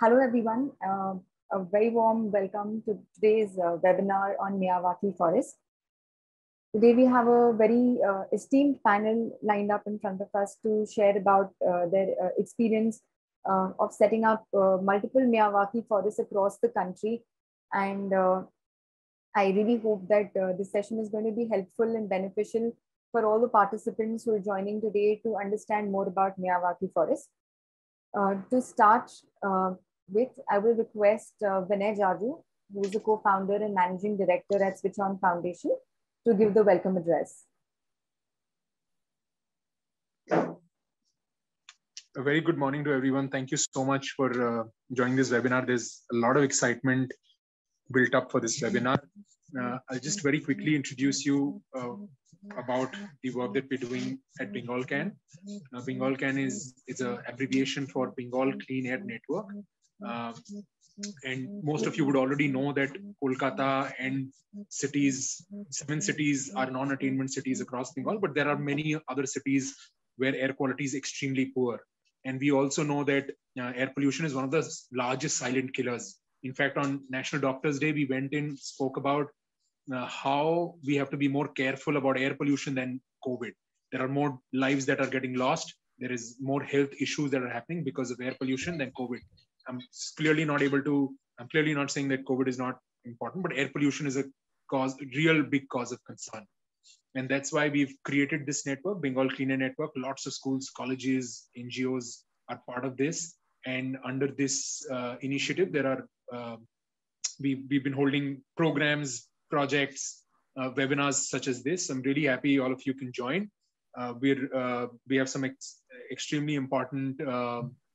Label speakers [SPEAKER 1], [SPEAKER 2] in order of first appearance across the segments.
[SPEAKER 1] Hello, everyone. Uh, a very warm welcome to today's uh, webinar on Miyawaki Forest. Today, we have a very uh, esteemed panel lined up in front of us to share about uh, their uh, experience uh, of setting up multiple Miyawaki forests across the country. And I really hope that this session is going to be helpful and beneficial for all the participants who are joining today to understand more about Miyawaki Forest. to start, with, I will request uh, Vinay Jaju, who is the co-founder and managing director at Switch On Foundation, to give the welcome address.
[SPEAKER 2] A very good morning to everyone. Thank you so much for uh, joining this webinar. There's a lot of excitement built up for this webinar. Uh, I'll just very quickly introduce you uh, about the work that we're doing at Bengal CAN. Uh, Bengal CAN is, is an abbreviation for Bengal Clean Air Network. Um, and most of you would already know that Kolkata and cities, seven cities are non-attainment cities across Bengal, but there are many other cities where air quality is extremely poor. And we also know that uh, air pollution is one of the largest silent killers. In fact, on National Doctors Day, we went in, spoke about uh, how we have to be more careful about air pollution than COVID. There are more lives that are getting lost. There is more health issues that are happening because of air pollution than COVID. I'm clearly not able to, I'm clearly not saying that COVID is not important, but air pollution is a cause, real big cause of concern. And that's why we've created this network, Bengal Clean Air Network. Lots of schools, colleges, NGOs are part of this. And under this uh, initiative, there are, uh, we, we've been holding programs, projects, uh, webinars such as this. I'm really happy all of you can join. Uh, we're, uh, we have some ex extremely important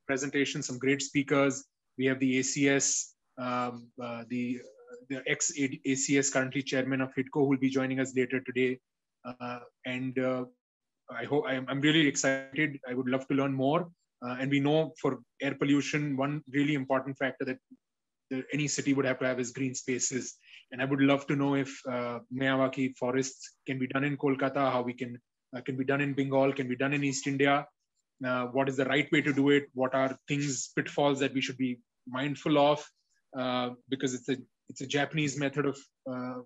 [SPEAKER 2] presentation, some great speakers. We have the ACS, um, uh, the, the ex ACS currently chairman of HIDCO who will be joining us later today. Uh, and uh, I hope I'm, I'm, really excited. I would love to learn more. Uh, and we know for air pollution, one really important factor that any city would have to have is green spaces. And I would love to know if uh, forests can be done in Kolkata, how we can uh, can be done in Bengal, can be done in East India, uh, what is the right way to do it? What are things pitfalls that we should be mindful of? Uh, because it's a it's a japanese method of uh,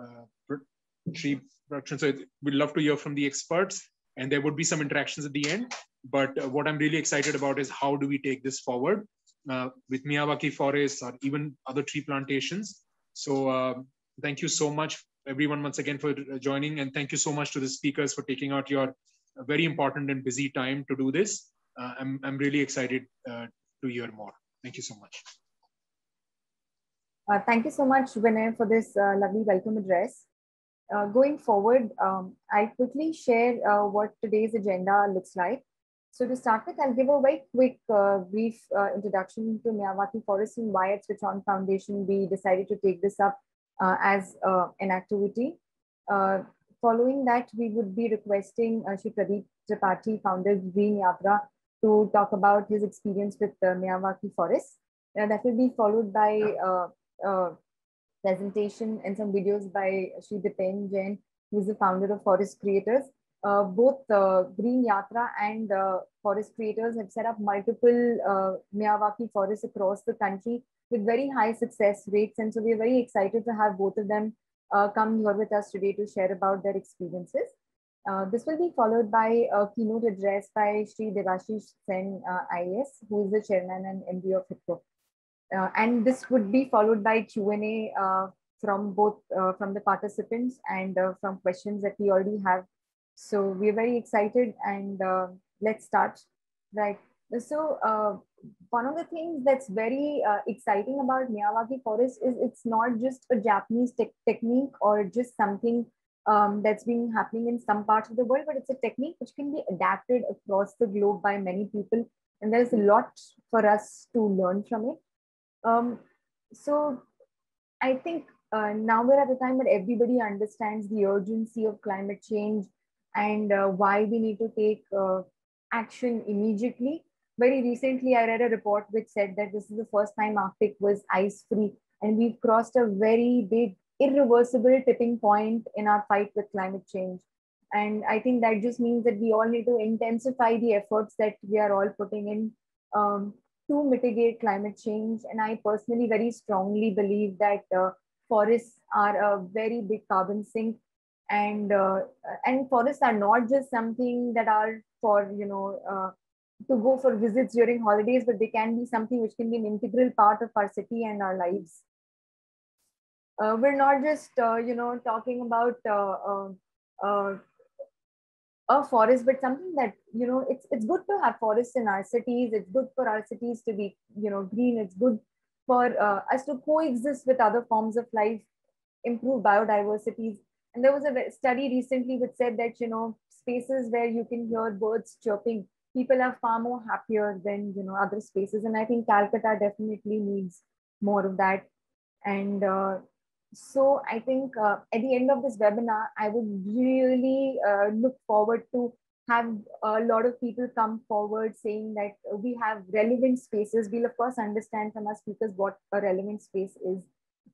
[SPEAKER 2] uh tree production. So we'd love to hear from the experts and there would be some interactions at the end. But uh, what i'm really excited about is how do we take this forward? With miyawaki forests or even other tree plantations. So um, thank you so much everyone once again for joining and thank you so much to the speakers for taking out your a very important and busy time to do this. Uh, I'm, I'm really excited uh, to hear more. Thank you so much.
[SPEAKER 1] Uh, thank you so much, Vinay, for this uh, lovely welcome address. Uh, going forward, um, I'll quickly share uh, what today's agenda looks like. So to start with, I'll give a very quick, brief introduction to Miyawaki Forest and why at Switch On Foundation we decided to take this up as an activity. Following that, we would be requesting uh, Shri Pradeep Tripathi, founder Green Yatra, to talk about his experience with the Miyawaki forest. Uh, that will be followed by uh, uh, presentation and some videos by Shri Dipen Jain, who is the founder of Forest Creators. Uh, both uh, Green Yatra and Forest Creators have set up multiple uh, Miyawaki forests across the country with very high success rates. And so we're very excited to have both of them uh, come here with us today to share about their experiences. Uh, this will be followed by a keynote address by Sri Devashish Sen uh, IAS, who is the chairman and MD of HIDCO. Uh, and this would be followed by Q&A uh, from both uh, from the participants and uh, from questions that we already have. So we're very excited and let's start. Right. So uh, one of the things that's very uh, exciting about Miyawaki forest is it's not just a Japanese te technique or just something um, that's been happening in some parts of the world, but it's a technique which can be adapted across the globe by many people. And there's a lot for us to learn from it. Um, so I think uh, now we're at a time where everybody understands the urgency of climate change and uh, why we need to take uh, action immediately very recently i read a report which said that this is the first time arctic was ice free and we've crossed a very big irreversible tipping point in our fight with climate change and i think that just means that we all need to intensify the efforts that we are all putting in um, to mitigate climate change. And I personally very strongly believe that uh, forests are a very big carbon sink. And, uh, and forests are not just something that are for, you know, uh, to go for visits during holidays, but they can be something which can be an integral part of our city and our lives. Uh, we're not just, uh, you know, talking about uh, a forest but something that you know it's it's good to have forests in our cities. It's good for our cities to be you know green. It's good for uh, us to coexist with other forms of life improve biodiversities. And there was a study recently which said that you know spaces where you can hear birds chirping people are far more happier than you know other spaces and i think calcutta definitely needs more of that and uh, so I think uh, at the end of this webinar, I would really uh, look forward to have a lot of people come forward saying that we have relevant spaces. We'll of course understand from our speakers what a relevant space is.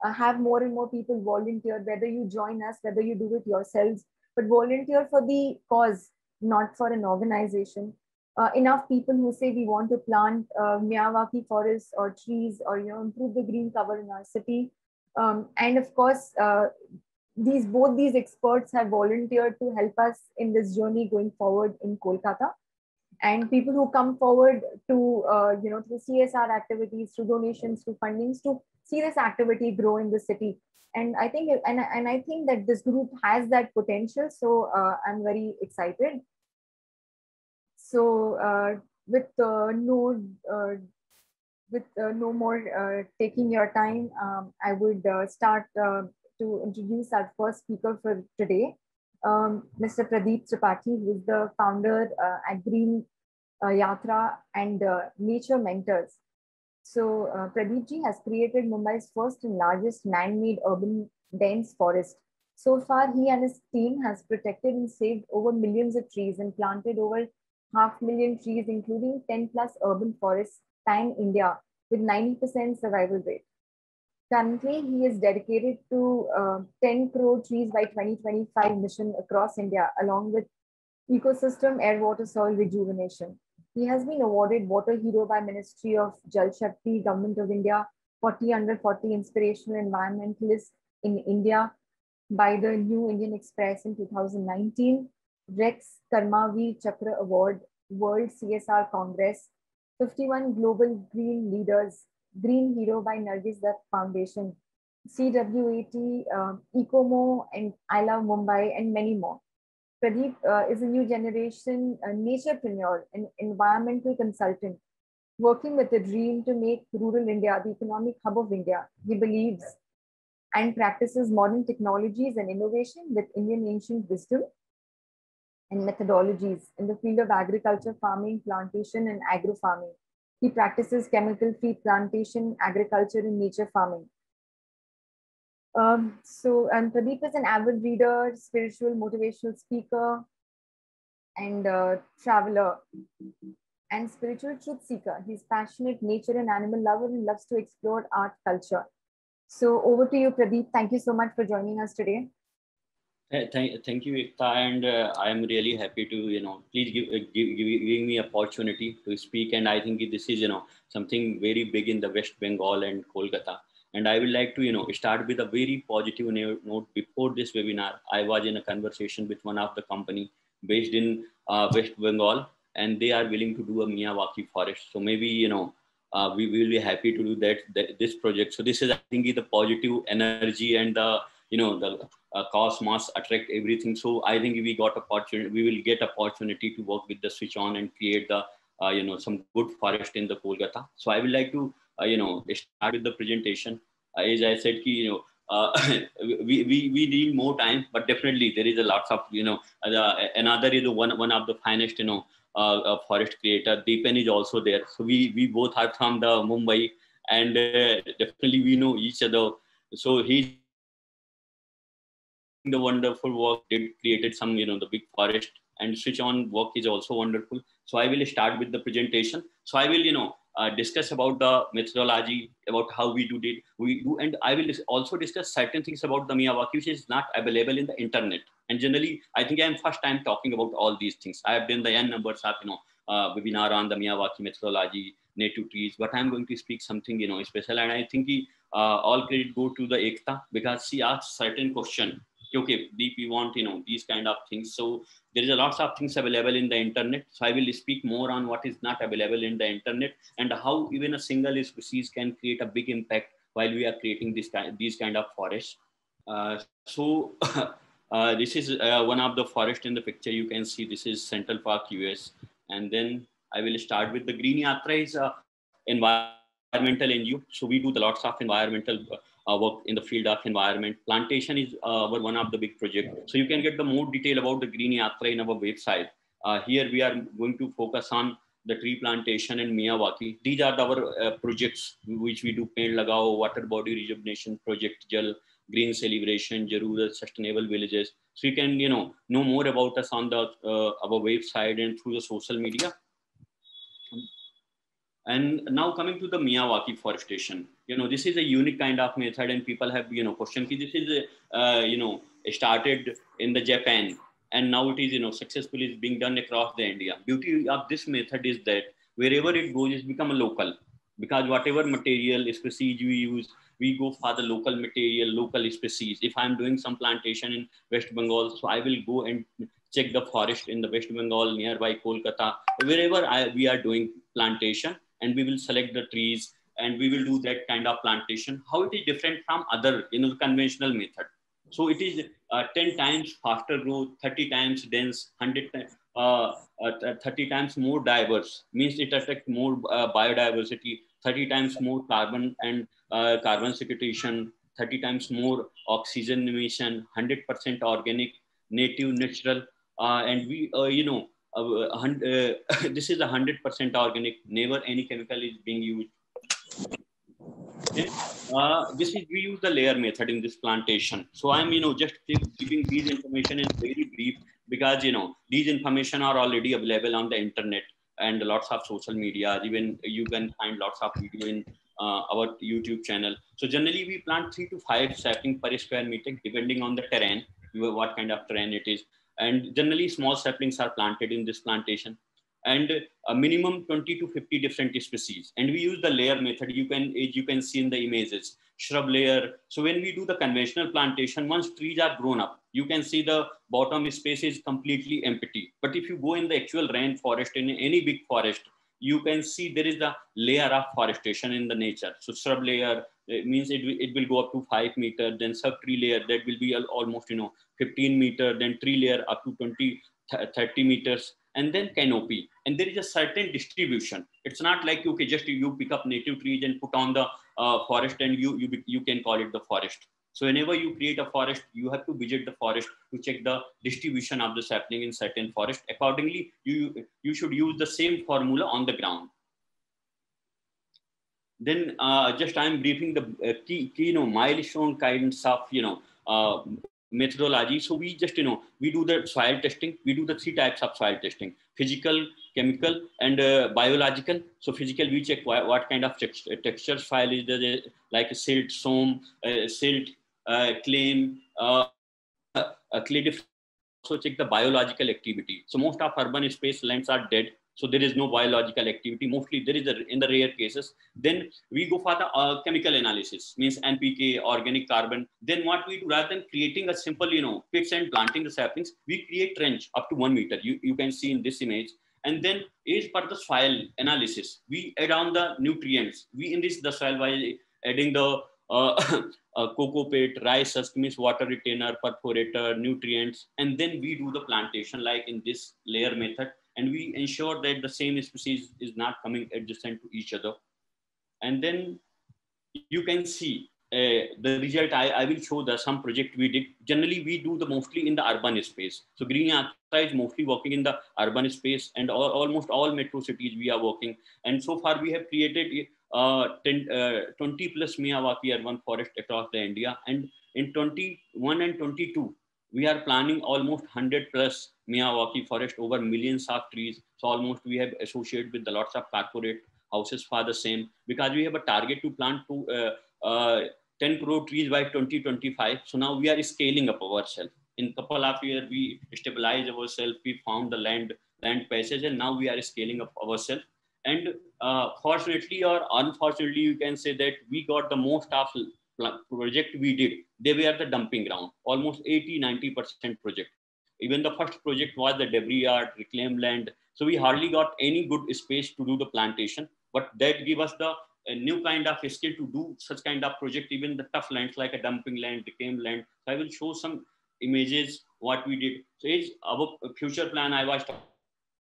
[SPEAKER 1] Uh, have more and more people volunteer, whether you join us, whether you do it yourselves, but volunteer for the cause, not for an organization. Uh, enough people who say we want to plant uh, Miyawaki forests or trees or you know improve the green cover in our city um, and of course, uh, these both these experts have volunteered to help us in this journey going forward in Kolkata. And people who come forward to, uh, you know, through CSR activities, through donations, through fundings, to see this activity grow in the city. And I think, and, and I think that this group has that potential. So uh, I'm very excited. So uh, with uh, no uh, with uh, no more uh, taking your time, um, I would start uh, to introduce our first speaker for today, um, Mr. Pradeep Tripathi, who is the founder at Green Yatra and Nature Mentors. So uh, Pradeep ji has created Mumbai's first and largest man-made urban dense forest. So far, he and his team has protected and saved over millions of trees and planted over half million trees, including 10 plus urban forests pan India with 90% survival rate. Currently, he is dedicated to uh, 10 crore trees by 2025 mission across India, along with ecosystem, air, water, soil rejuvenation. He has been awarded Water Hero by Ministry of Jal Shakti, Government of India, 40 under 40 Inspirational Environmentalist in India by the New Indian Express in 2019, Rex Karmaveer Chakra Award, World CSR Congress 51 Global Green Leaders, Green Hero by Nargis Dutt Foundation, CWAT, uh, ECOMO, and I Love Mumbai, and many more. Pradeep uh, is a new generation uh, naturepreneur and environmental consultant working with a dream to make rural India the economic hub of India. He believes and practices modern technologies and innovation with Indian ancient wisdom and methodologies in the field of agriculture, farming, plantation, and agro farming. He practices chemical free plantation, agriculture, and nature farming. Um, so, and Pradeep is an avid reader, spiritual, motivational speaker, and uh, traveler, and spiritual truth seeker. He's passionate nature and animal lover and loves to explore art culture. So, over to you, Pradeep. Thank you so much for joining us today.
[SPEAKER 3] Thank, thank you, and uh, I am really happy to, you know, please give, uh, give, give, giving me opportunity to speak. And I think this is, you know, something very big in the West Bengal and Kolkata. And I would like to, you know, start with a very positive note. Before this webinar, I was in a conversation with one of the company based in uh, West Bengal, and they are willing to do a Miyawaki forest. So maybe, you know, uh, we will be happy to do that, that this project. So this is, I think, the positive energy and the, you know, the uh, cosmos attract everything. So i think we got opportunity we will get opportunity to work with the switch on and create the uh, you know some good forest in the kolkata. So i would like to uh, you know start with the presentation. Uh, as i said ki, you know uh, we, we we need more time but definitely there is a lots of you know uh, another is one one of the finest you know forest creator. Dipen is also there. So we we both are from the mumbai and definitely we know each other. So he's the wonderful work did created some you know the big forest and switch on work is also wonderful so i will start with the presentation so i will you know uh, discuss about the methodology about how we do it we do and i will also discuss certain things about the miyawaki which is not available in the internet and generally i think i'm first time talking about all these things i have done the n numbers of you know uh, webinar on the miyawaki methodology native trees. But I'm going to speak something, you know, special. And I think he, uh, all credit go to the Ekta because she asked certain question. Okay, deep, we want, you know, these kind of things. So there is a lots of things available in the internet. So I will speak more on what is not available in the internet and how even a single species can create a big impact while we are creating this kind, these kind of forests. Uh, so uh, this is uh, one of the forest in the picture. You can see this is Central Park, US. And then I will start with the Green Yatra is uh, environmental NGO. So we do the lots of environmental uh, work in the field of environment. Plantation is uh, one of the big project. So you can get the more detail about the Green Yatra in our website. Uh, here we are going to focus on the tree plantation in Miyawaki. These are our uh, projects which we do Ped Lagao, water body rejuvenation project, Jal, green celebration, Jarurat, sustainable villages. So you can, you know, know more about us on the uh, our website and through the social media. And now coming to the Miyawaki forestation, you know, this is a unique kind of method and people have, you know, questioned, this is, uh, you know, started in the Japan and now it is, you know, successfully being done across the India. Beauty of this method is that wherever it goes, it's become a local because whatever material species we use, we go for the local material, local species. If I'm doing some plantation in West Bengal, so I will go and check the forest in the West Bengal, nearby Kolkata, wherever I, we are doing plantation and we will select the trees and we will do that kind of plantation. How it is different from other, you know, conventional method. So it is uh, 10 times faster growth, 30 times dense, 100 uh, uh, 30 times more diverse, means it affects more uh, biodiversity, 30 times more carbon and uh, carbon sequestration, 30 times more oxygen emission, 100% organic, native, natural, uh, and we, you know, uh, uh, this is a hundred percent organic. Never any chemical is being used. Uh, this is we use the layer method in this plantation. So I'm you know just giving these information in very brief because you know these information are already available on the internet and lots of social media. Even you can find lots of video in uh, our YouTube channel. So generally we plant three to five sapling per square meter depending on the terrain, what kind of terrain it is. And generally small saplings are planted in this plantation and a minimum 20 to 50 different species. And we use the layer method. You can, you can see in the images, shrub layer. So when we do the conventional plantation, once trees are grown up, you can see the bottom space is completely empty. But if you go in the actual rainforest, in any big forest, you can see there is a layer of forestation in the nature. So shrub layer means it, it will go up to five meter, then sub tree layer that will be almost, you know, 15 meter, then tree layer up to 20, 30 meters, and then canopy. And there is a certain distribution. It's not like, okay, just you pick up native trees and put on the uh, forest and you, you, you can call it the forest. So whenever you create a forest, you have to visit the forest to check the distribution of the sapling in certain forest. Accordingly, you, you should use the same formula on the ground. Then uh, just I'm briefing the uh, key, key, you know, milestone kinds of, you know, uh, methodology. So we just, you know, we do the soil testing. We do the three types of soil testing, physical, chemical, and uh, biological. So physical, we check what, what kind of text, texture soil is there, like silt, soam, uh, silt, uh, claim, uh, uh, clay. Also check the biological activity. So most of urban space lands are dead. So there is no biological activity. Mostly there is a, in the rare cases. Then we go for the uh, chemical analysis, means NPK, organic carbon. Then what we do rather than creating a simple, you know, pits and planting the saplings, we create trench up to one meter. You, you can see in this image. And then is per the soil analysis, we add on the nutrients. We enrich the soil by adding the uh, uh, coco peat, rice husk, means water retainer, perforator, nutrients, and then we do the plantation like in this layer method and we ensure that the same species is not coming adjacent to each other. And then you can see uh, the result. I, I will show the some project we did. Generally, we do the mostly in the urban space. So Green Yatra is mostly working in the urban space and all, almost all metro cities we are working. And so far we have created uh, 10, uh, 20 plus Miyawaki urban forest across the India. And in 21 and 22, we are planning almost 100 plus Miyawaki forest over millions of trees. So almost we have associated with the lots of corporate houses for the same because we have a target to plant to uh, uh, 10 crore trees by 2025. So now we are scaling up ourselves. In couple of years, we stabilize ourselves. We found the land land passage, and now we are scaling up ourselves. And uh, fortunately or unfortunately, you can say that we got the most of project we did. They were the dumping ground, almost 80, 90% project. Even the first project was the debris yard, reclaimed land. So we hardly got any good space to do the plantation, but that gave us the a new kind of skill to do such kind of project, even the tough lands like a dumping land, reclaimed land. So I will show some images what we did. So is our future plan I was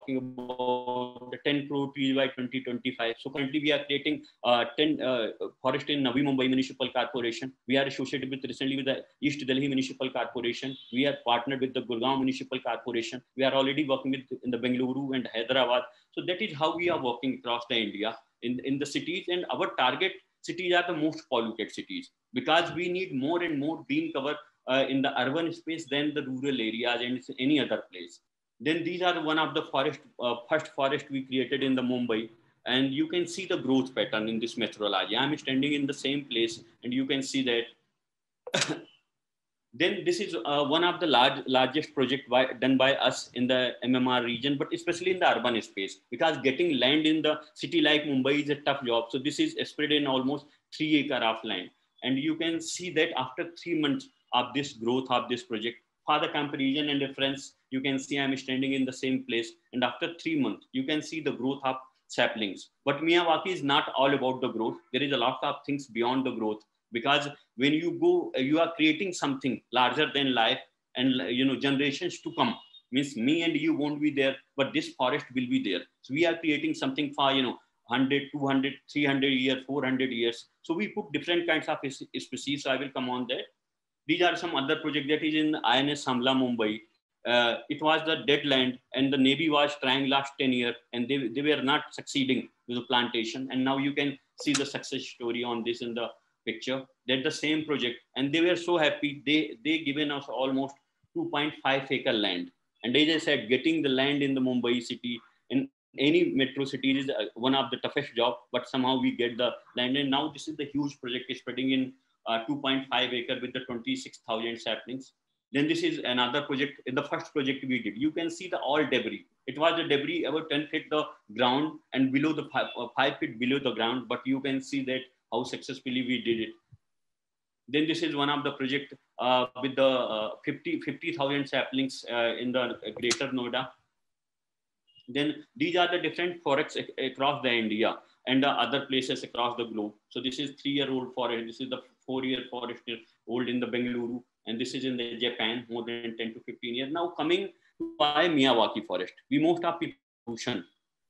[SPEAKER 3] talking about the 10 crore trees by 2025. So currently we are creating uh, 10 uh, forest in Navi Mumbai Municipal Corporation. We are associated with recently with the East Delhi Municipal Corporation. We are partnered with the Gurgaon Municipal Corporation. We are already working with in the Bengaluru and Hyderabad. So that is how we are working across the India in, in the cities and our target cities are the most polluted cities because we need more and more green cover uh, in the urban space than the rural areas and any other place then these are one of the forest uh, first forest we created in the mumbai. And you can see the growth pattern in this methodology. I'm standing in the same place and you can see that. Then this is uh, one of the large largest project by, done by us in the mmr region but especially in the urban space because getting land in the city like mumbai is a tough job. So this is spread in almost three acre of land. And you can see that after three months of this growth of this project for the comparison and reference you can see i'm standing in the same place. And after three months you can see the growth of saplings. But miyawaki is not all about the growth. There is a lot of things beyond the growth. Because when you go you are creating something larger than life and you know generations to come. Means me and you won't be there but this forest will be there. So we are creating something for you know 100 200 300 years 400 years. So we put different kinds of species. So i will come on that these are some other project that is in INS Hamla mumbai. Uh, it was the dead land and the navy was trying last 10 years and they, they were not succeeding with the plantation. And now you can see the success story on this in the picture. That the same project and they were so happy. They they given us almost 2.5 acre land. And as i said getting the land in the mumbai city in any metro city is uh, one of the toughest job but somehow we get the land. And now this is the huge project is spreading in uh, 2.5 acre with the 26000 saplings then this is another project in the first project we did you can see the all debris it was the debris about 10 feet the ground and below the five, uh, five feet below the ground but you can see that how successfully we did it. Then this is one of the project uh, with the uh, 50 50,000 saplings uh, in the greater Noida. Then these are the different forests across the India and the other places across the globe. So this is three-year-old forest. This is the four-year forest old in the Bengaluru, and this is in the Japan, more than 10 to 15 years. Now coming by Miyawaki forest, we most people pollution.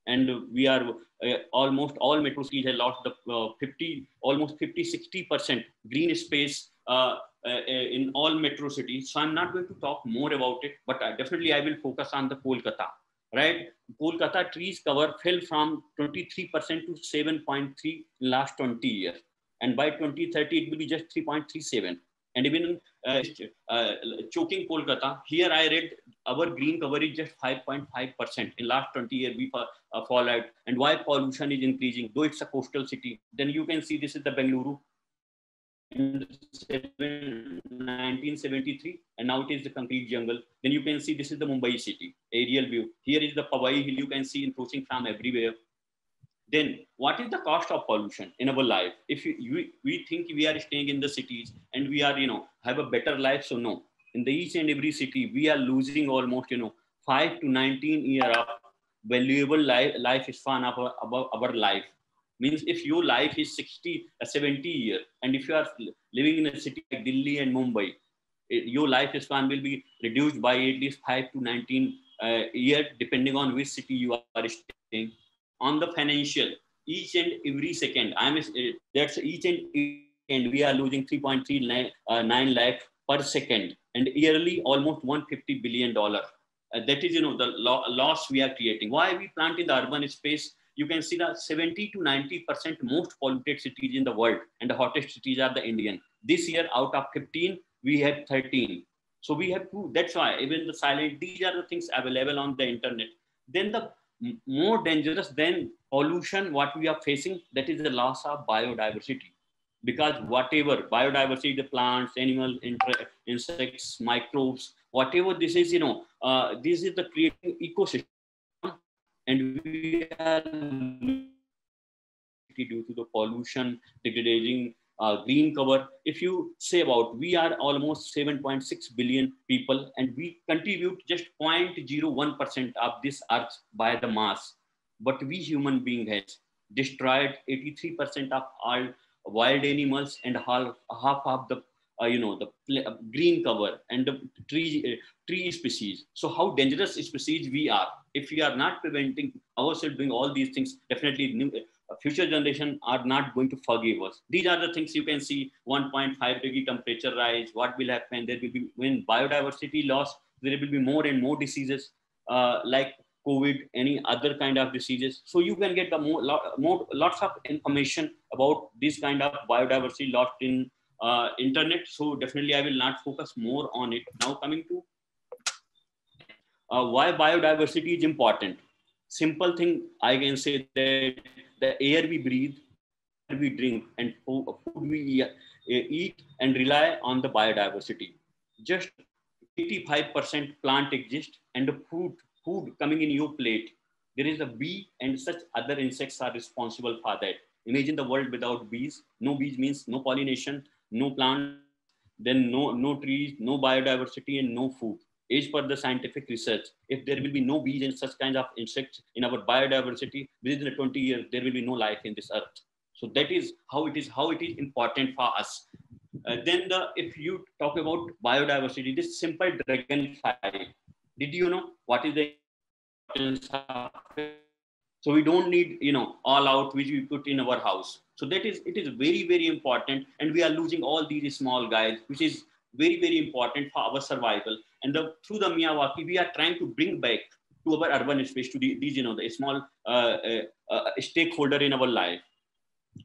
[SPEAKER 3] And we are uh, almost all metro cities have lost the uh, 50 almost 50 60 percent green space uh, uh, in all metro cities. So i'm not going to talk more about it but definitely i will focus on the kolkata right? Kolkata trees cover fell from 23 percent to 7.3 in last 20 years and by 2030 it will be just 3.37 and even uh, uh, choking Kolkata, here I read our green cover is just 5.5% in last 20 years we uh, fall out. And why pollution is increasing, though it's a coastal city. Then you can see this is the Bengaluru in 1973 and now it is the concrete jungle. Then you can see this is the Mumbai city, aerial view. Here is the Powai hill, you can see encroaching from everywhere then what is the cost of pollution in our life? If you, we, we think we are staying in the cities and we are you know have a better life so no. In the each and every city we are losing almost you know 5 to 19 year of valuable life life span of our, our life. Means if your life is 60 uh, 70 year and if you are living in a city like delhi and mumbai it, your life span will be reduced by at least 5 to 19 uh, year depending on which city you are staying on the financial each and every second. I'm that's each and and we are losing 3.39 uh, lakh per second and yearly almost 150 billion dollar uh, that is you know the lo- loss we are creating. Why we plant in the urban space? You can see that 70 to 90 percent most polluted cities in the world and the hottest cities are the indian. This year out of 15 we had 13 so we have to that's why even the silent these are the things available on the internet. Then the more dangerous than pollution what we are facing that is the loss of biodiversity. Because whatever biodiversity the plants animals insects microbes whatever this is you know uh, this is the creating ecosystem. And we are due to the pollution, degrading uh, green cover. If you say about, we are almost 7.6 billion people and we contribute just 0.01% of this earth by the mass. But we human being has destroyed 83% of all wild animals and half, half of the uh, you know the uh, green cover and the tree uh, tree species so how dangerous species we are if we are not preventing ourselves doing all these things definitely future generation are not going to forgive us these are the things you can see 1.5 degree temperature rise what will happen there will be when biodiversity loss there will be more and more diseases uh, like COVID, any other kind of diseases. So you can get the more, lot, more lots of information about this kind of biodiversity lost in uh, internet. So definitely I will not focus more on it. Now coming to uh, why biodiversity is important. Simple thing I can say that the air we breathe, we drink and food we uh, eat and rely on the biodiversity. Just 85% plant exist and the food food coming in your plate, there is a bee and such other insects are responsible for that. Imagine the world without bees. No bees means no pollination, no plant, then no, no trees, no biodiversity and no food. As per the scientific research, if there will be no bees and such kinds of insects in our biodiversity, within 20 years, there will be no life in this earth. So that is how it is, how it is important for us. Uh, then the, if you talk about biodiversity, this simple dragonfly, did you know what is the importance of it? So we don't need, you know, all out which we put in our house. So that is, it is very, very important. And we are losing all these small guys, which is very, very important for our survival. And the, through the Miyawaki, we are trying to bring back to our urban space, to the, these, you know, the small uh, uh, uh, stakeholder in our life.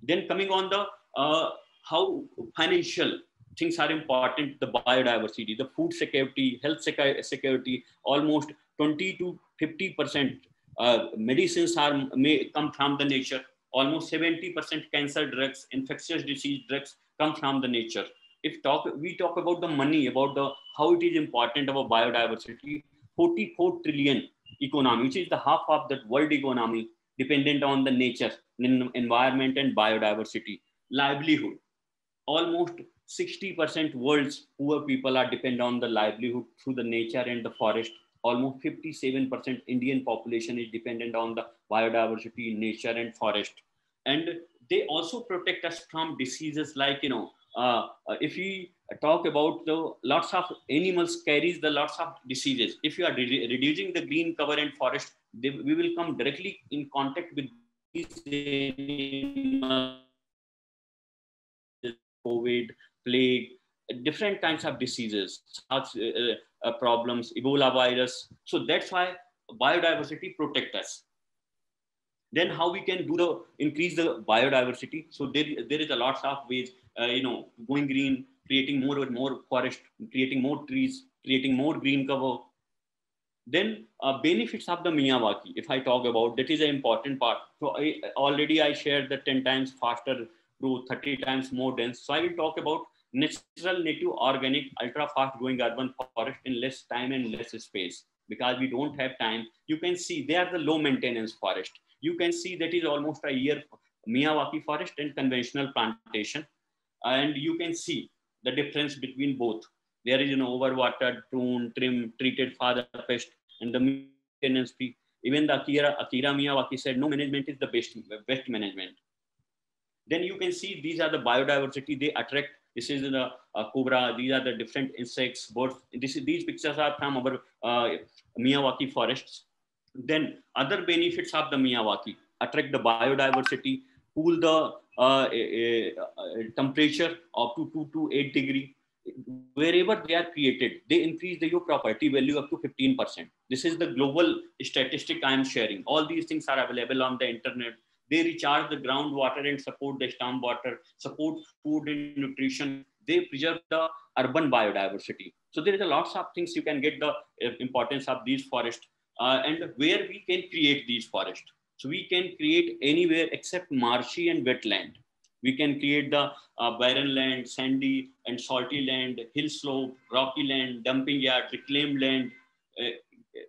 [SPEAKER 3] Then coming on the, uh, how financial things are important the biodiversity the food security health security almost 20 to 50 percent uh, medicines are may come from the nature almost 70 percent cancer drugs infectious disease drugs come from the nature if talk we talk about the money about the how it is important about biodiversity 44 trillion economy which is the half of that world economy dependent on the nature environment and biodiversity livelihood almost 60% world's poor people are depend on the livelihood through the nature and the forest. Almost 57% Indian population is dependent on the biodiversity, nature and forest. And they also protect us from diseases like, you know, uh, uh if we talk about the lots of animals carries the lots of diseases. If you are re reducing the green cover and forest, they, we will come directly in contact with these animals COVID, plague, different kinds of diseases, health uh, uh, problems, Ebola virus. So that's why biodiversity protect us. Then how we can do the increase the biodiversity. So there, there is a lot of ways, uh, you know, going green, creating more and more forest, creating more trees, creating more green cover. Then uh, benefits of the Miyawaki, if I talk about, that is an important part. So I, already I shared the 10 times faster growth, 30 times more dense. So I will talk about natural, native, organic, ultra fast growing urban forest in less time and less space because we don't have time. You can see they are the low maintenance forest. You can see that is almost a year Miyawaki forest and conventional plantation. And you can see the difference between both. There is an overwatered, pruned, trim, treated for the pest and the maintenance fee. Even the Akira, Akira Miyawaki said no management is the best, best management. Then you can see these are the biodiversity they attract this is the uh, cobra. These are the different insects, birds. This, these pictures are from our uh, Miyawaki forests. Then other benefits of the Miyawaki attract the biodiversity, cool the a, a temperature up to 2 to 8 degree. Wherever they are created, they increase the your property value up to 15%. This is the global statistic I am sharing. All these things are available on the internet they recharge the groundwater and support the stormwater, support food and nutrition. They preserve the urban biodiversity. So there is a lots of things you can get the uh, importance of these forests uh, and where we can create these forests. So we can create anywhere except marshy and wetland. We can create the uh, barren land, sandy and salty land, hill slope, rocky land, dumping yard, reclaimed land, uh,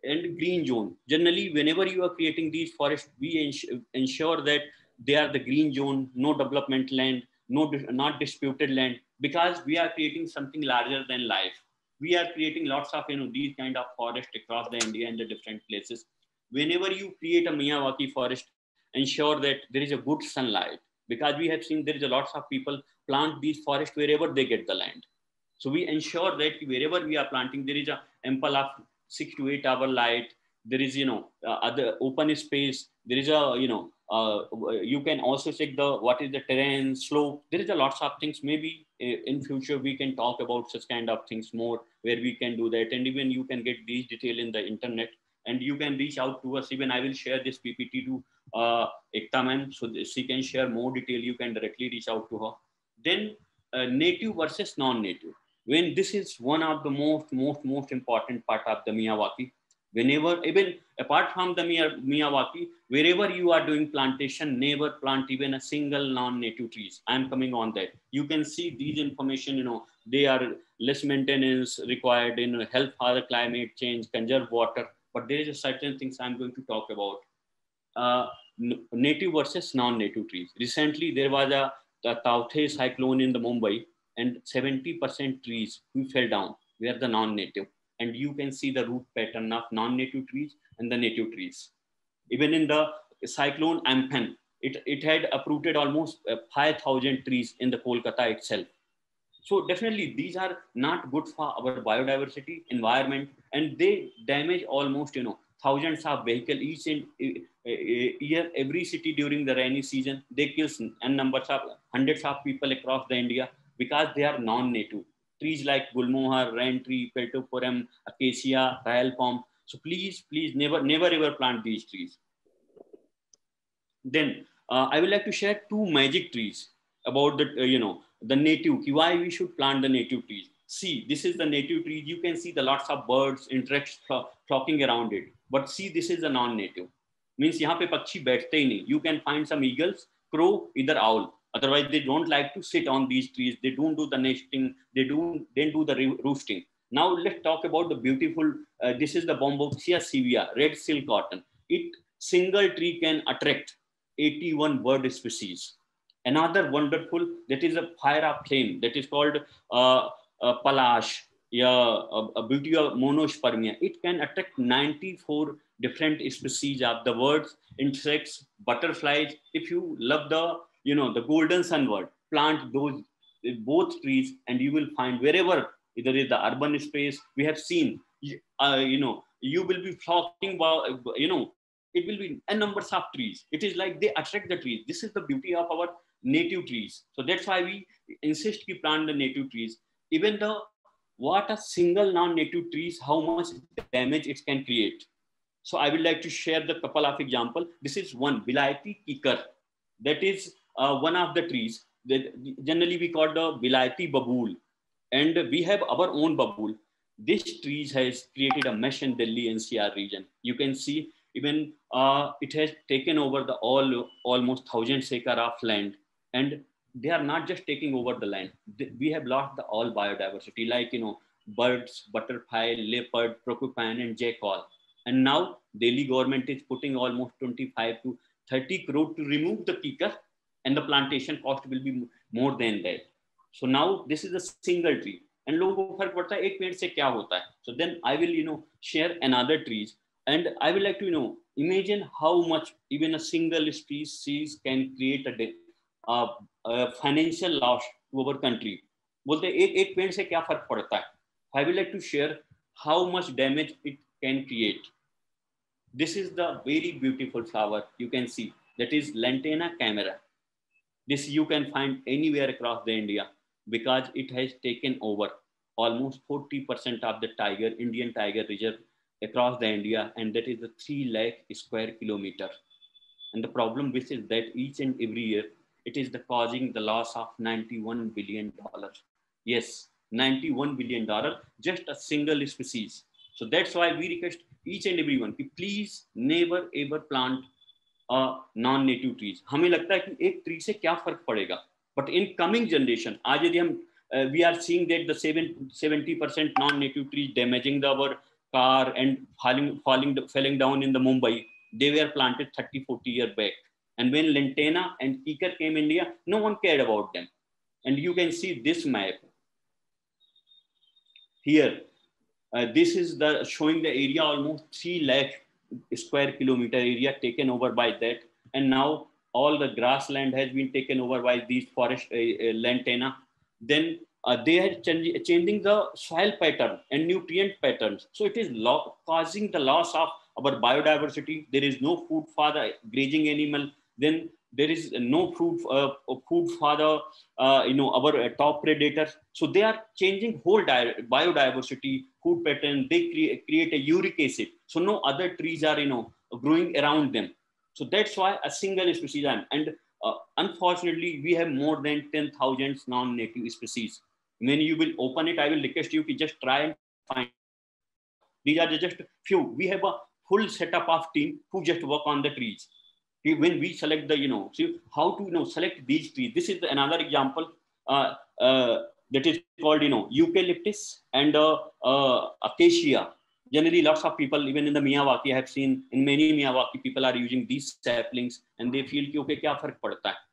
[SPEAKER 3] and green zone. Generally, whenever you are creating these forests, we ens ensure that they are the green zone, no development land, no not disputed land, because we are creating something larger than life. We are creating lots of you know these kind of forest across the India and the different places. Whenever you create a Miyawaki forest, ensure that there is a good sunlight because we have seen there is a lots of people plant these forests wherever they get the land. So we ensure that wherever we are planting, there is a ample of six to eight hour light. There is, you know, uh, other open space. There is a, you know, uh, you can also check the what is the terrain slope there is a lots of things maybe uh, in future we can talk about such kind of things more where we can do that and even you can get these detail in the internet and you can reach out to us. Even i will share this ppt to uh, Ekta ma'am so she can share more detail. You can directly reach out to her. Then uh, native versus non-native. When this is one of the most most most important part of the miyawaki whenever even apart from the miyawaki wherever you are doing plantation never plant even a single non-native trees. I am coming on that. You can see these information you know they are less maintenance required in help for the climate change conserve water but there is a certain things i'm going to talk about uh, native versus non-native trees recently there was a, a Tauktae cyclone in the mumbai and 70% trees we fell down were the non-native and you can see the root pattern of non-native trees and the native trees. Even in the cyclone Amphan, it, it had uprooted almost uh, 5,000 trees in the Kolkata itself. So definitely these are not good for our biodiversity environment and they damage almost, you know, thousands of vehicles each uh, year, every city during the rainy season, they kill and numbers of hundreds of people across the India because they are non-native trees like Gulmohar, Rain tree, Peltophorum, Acacia, Royal Palm. So please, please never, never ever plant these trees. Then uh, I would like to share two magic trees about the uh, you know the native why we should plant the native trees. See this is the native trees. You can see the lots of birds insects flocking around it. But see this is a non-native. Means यहाँ पे पक्षी बैठते ही नहीं. You can find some eagles crow either owl. Otherwise they don't like to sit on these trees. They don't do the nesting. They do then do the roosting. Now let's talk about the beautiful uh, this is the Bombax ceiba red silk cotton. It single tree can attract 81 bird species. Another wonderful that is a fire of flame that is called uh, uh, palash. Yeah, a, a beauty of monospermia. It can attract 94 different species of the birds, insects, butterflies. If you love the you know, the golden sunbird, plant those both trees and you will find wherever either is the urban space we have seen, uh, you know, you will be flocking, you know, it will be a numbers of trees. It is like they attract the trees. This is the beauty of our native trees. So that's why we insist to plant the native trees. Even the what a single non-native trees, how much damage it can create. So I would like to share the couple of example. This is one Vilayati Kikar. That is uh, one of the trees that generally we call the Vilayati babool. And we have our own babool. This tree has created a mesh in Delhi NCR region. You can see even uh, it has taken over the all almost thousand acre of land and they are not just taking over the land. We have lost the all biodiversity, like you know, birds, butterfly, leopard, porcupine, and jackal. And now Delhi government is putting almost 25 to 30 crore to remove the kikars, and the plantation cost will be more than that. So now this is a single tree. And logo को फर्क पड़ता है एक पेड़ से क्या होता है so then I will you know share another trees and I will like to you know a how much financial loss to our country बोलते हैं एक एक पेड़ से क्या फर्क पड़ता है would like to share how much damage it can create. this is the very beautiful flower you can see that is lantana camara. this you can find anywhere across the india because it has taken over almost 40% of the tiger indian tiger reserve across the india and that is the 3 lakh square kilometer and the problem with is that each and every year it is the causing the loss of 91 billion dollars. Yes, 91 billion dollar, just a single species. So that's why we request each and everyone, please never ever plant non native trees हमें लगता है कि एक tree से क्या फर्क पड़ेगा but in coming generation आज यदि हम we are seeing that the seventy percent non native trees damaging the our car and falling falling falling down in the mumbai they were planted 30 40 year back And when lantana and kikar came in India, no one cared about them. And you can see this map here. Uh, this is the showing the area almost 3 lakh square kilometer area taken over by that. And now all the grassland has been taken over by these forest uh, uh, lantana. Then uh, they are changing the soil pattern and nutrient patterns. So it is causing the loss of our biodiversity. There is no food for the grazing animal. Then there is no food uh, food for the uh, you know our uh, top predators. So they are changing whole biodiversity, food pattern. They cre- create a uric acid. So no other trees are you know growing around them. So that's why a single species and uh, unfortunately we have more than 10,000 non-native species when you will open it, I will request you to just try and find. These are just few. We have a full setup of team who just work on the trees. When we select the, you know, see how to, you know, select these trees. This is another example uh, uh, that is called, you know, eucalyptus and uh, uh, acacia. Generally, lots of people, even in the Miyawaki, I have seen in many Miyawaki, people are using these saplings and they feel कि okay, क्या फ़र्क पड़ता है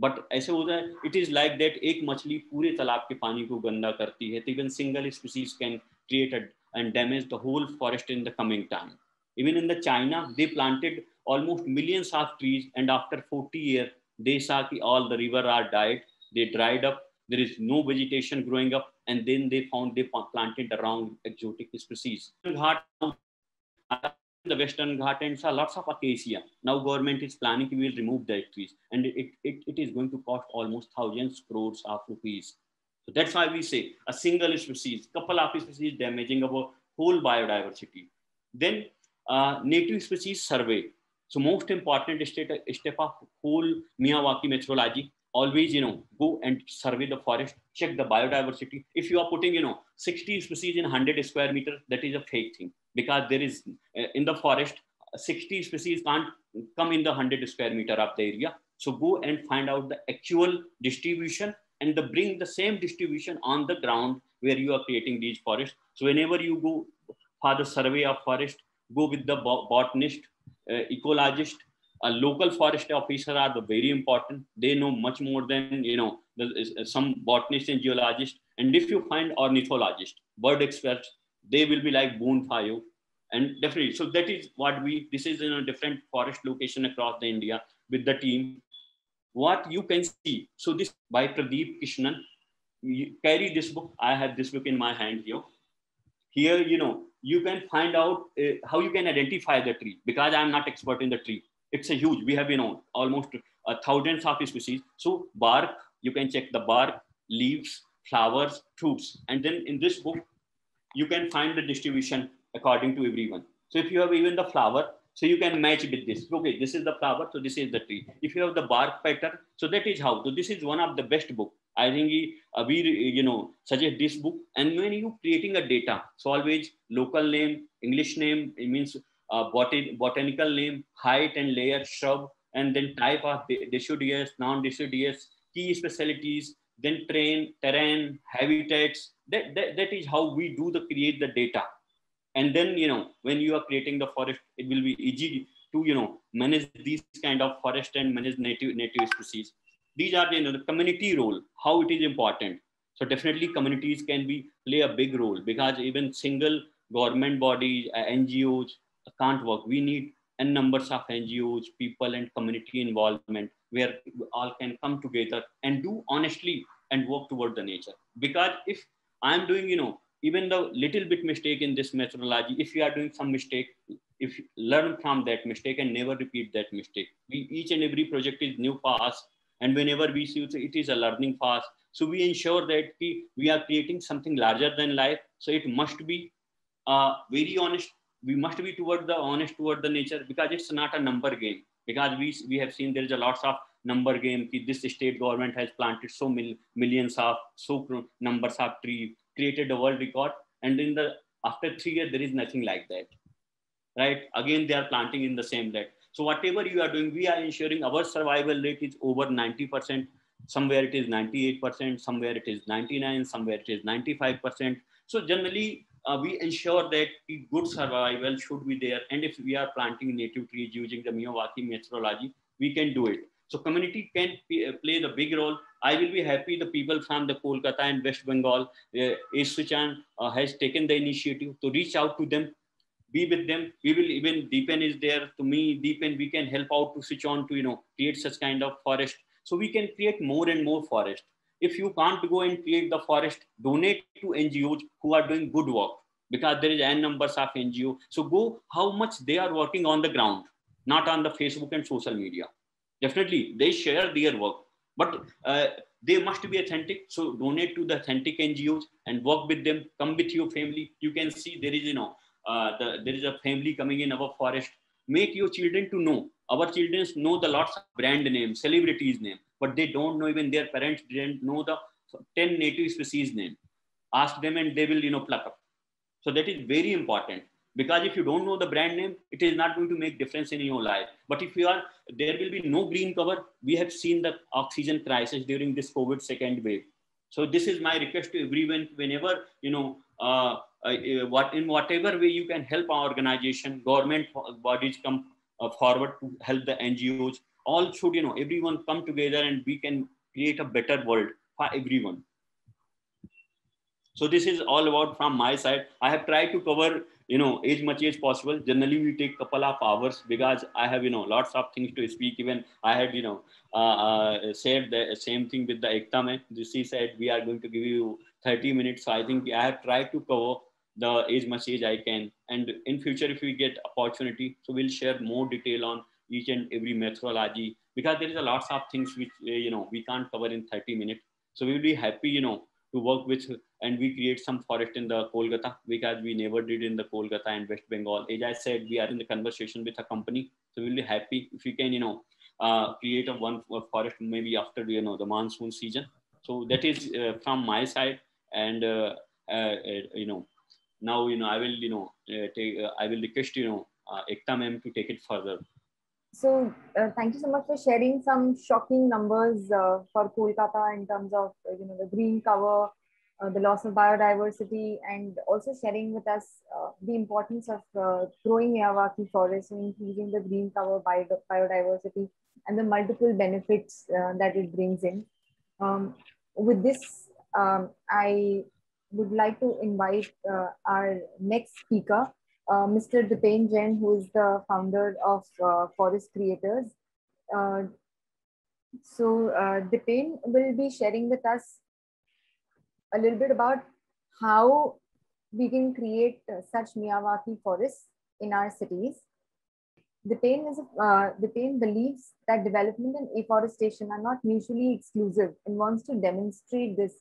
[SPEAKER 3] but ऐसे होता है it is like that एक मछली पूरे तालाब के पानी को गंदा करती है तो even single species can create and damage the whole forest in the coming time even in the china they planted almost millions of trees and after 40 years they saw that all the river are died they dried up there is no vegetation growing up and then they found they planted the wrong exotic species the Western Ghat and saw lots of acacia. Now government is planning to will remove that trees and it, it, it is going to cost almost thousands crores of rupees. So that's why we say a single species, couple of species damaging our whole biodiversity. Then uh, native species survey. So most important step, step of whole Miyawaki methodology, always, you know, go and survey the forest, check the biodiversity. If you are putting, you know, 60 species in 100 square meter, that is a fake thing. Because there is uh, in the forest 60 species can't come in the 100 square meter of the area. So go and find out the actual distribution and the bring the same distribution on the ground where you are creating these forests. So whenever you go for the survey of forest go with the botanist uh, ecologist a local forest officer are the very important. They know much more than you know the, uh, some botanist and geologist. And if you find ornithologist bird experts they will be like boon for you and definitely so that is what we this is in a different forest location across the india with the team. What you can see so this by Pradip Krishen you carry this book. I have this book in my hand here. Here you know you can find out uh, how you can identify the tree because i'm not expert in the tree it's a huge we have you know almost uh, thousands of species so bark you can check the bark leaves flowers fruits and then in this book you can find the distribution according to everyone. So if you have even the flower, so you can match with this. Okay, this is the flower, so this is the tree. If you have the bark pattern, so that is how. So this is one of the best book. I think uh, we, you know, suggest this book. And when you creating a data, so always local name, English name, it means uh, bot- botanical name, height and layer, shrub, and then type of deciduous, non-deciduous, key specialties, then train, terrain, habitats. That, that, that is how we do the create the data. And then, you know, when you are creating the forest, it will be easy to, you know, manage these kind of forest and manage native, native species. These are, the, you know, the community role, how it is important. So definitely communities can be play a big role because even single government bodies, uh, NGOs can't work. We need n numbers of NGOs, people and community involvement where all can come together and do honestly and work toward the nature. Because if I'm doing, you know, even the little bit mistake in this methodology, if you are doing some mistake, if learn from that mistake and never repeat that mistake. We, each and every project is new for us. And whenever we see it is a learning fast. So we ensure that we, are creating something larger than life. So it must be uh, very honest. We must be toward the honest toward the nature because it's not a number game. Because we, we have seen there is a lots of number game. This state government has planted so many millions of so numbers of trees created a world record and in the after three years there is nothing like that right again they are planting in the same rate so whatever you are doing we are ensuring our survival rate is over 90% somewhere it is 98% somewhere it is 99 somewhere it is 95% so generally uh, we ensure that good survival should be there and if we are planting native trees using the Miyawaki methodology we can do it. So community can play the big role. I will be happy the people from the Kolkata and West Bengal, uh, Suchan uh, has taken the initiative to reach out to them, be with them. We will even Dipen is there to me. Dipen, we can help out to switch on to you know create such kind of forest. So we can create more and more forest. If you can't go and create the forest, donate to NGOs who are doing good work because there is n numbers of NGO. So go how much they are working on the ground, not on the Facebook and social media. Definitely, they share their work, but uh, they must be authentic. So donate to the authentic NGOs and work with them. Come with your family. You can see there is, you know, uh, the, there is a family coming in our forest. Make your children to know. Our children know the lots of brand name, celebrities name, but they don't know even their parents didn't know the 10 native species name. Ask them and they will, you know, pluck up. So that is very important because if you don't know the brand name it is not going to make difference in your life but if you are there will be no green cover we have seen the oxygen crisis during this covid second wave so this is my request to everyone whenever you know uh, what in whatever way you can help our organization government bodies come uh, forward to help the ngos all should you know everyone come together and we can create a better world for everyone. So this is all about from my side. I have tried to cover you know as much as possible. Generally we take couple of hours because i have you know lots of things to speak. Even i had you know uh, uh, said the same thing with the ekta she said we are going to give you 30 minutes. So i think i have tried to cover the as much as i can and in future if we get opportunity so we'll share more detail on each and every methodology because there is a lots of things which uh, you know we can't cover in 30 minutes so we'll be happy you know to work with and we create some forest in the Kolkata because we never did in the Kolkata and West Bengal. As I said, we are in the conversation with a company. So we'll be happy if we can, you know, uh, create a one forest maybe after, you know, the monsoon season. So that is uh, from my side. And, uh, uh, uh you know, now, you know, I will, you know, uh, take, I will request, you know, Ekta ma'am to take it further.
[SPEAKER 1] So thank you so much for sharing some shocking numbers for Kolkata in terms of, you know, the green cover, uh, the loss of biodiversity and also sharing with us uh, the importance of uh, growing Miyawaki forests and increasing the green cover bio biodiversity and the multiple benefits uh, that it brings in. Um, with this, um, I would like to invite uh, our next speaker, Mr. Dipen Jain, who is the founder of Forest Creators. so uh, Dipen will be sharing with us a little bit about how we can create uh, such Miyawaki forests in our cities. Dipen is uh, Dipen believes that development and afforestation are not mutually exclusive and wants to demonstrate this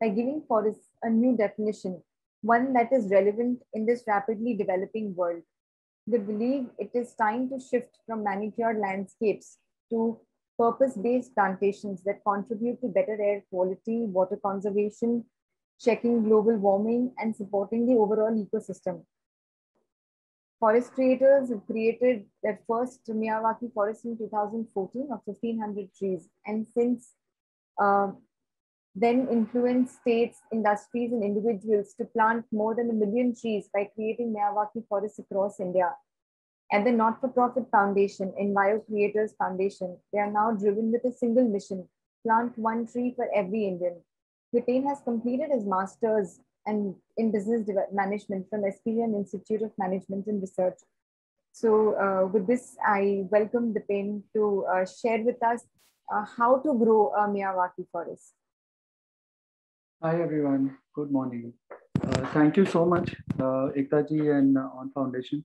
[SPEAKER 1] by giving forests a new definition, one that is relevant in this rapidly developing world. They believe it is time to shift from manicured landscapes to purpose-based plantations that contribute to better air quality, water conservation, checking global warming, and supporting the overall ecosystem. Forest creators have created their first Miyawaki forest in 2014 of 1500 trees. And since uh, then influenced states, industries, and individuals to plant more than a million trees by creating Miyawaki forests across India. And the not-for-profit foundation, Enviro Creators Foundation, they are now driven with a single mission, plant one tree for every Indian. Dipen has completed his master's and in business management from SPM Institute of Management and Research. So uh, with this, I welcome Dipen to uh, share with us uh, how to grow a Miyawaki forest.
[SPEAKER 4] Hi everyone, good morning. Uh, thank you so much, uh, Ekta ji and uh, On Foundation.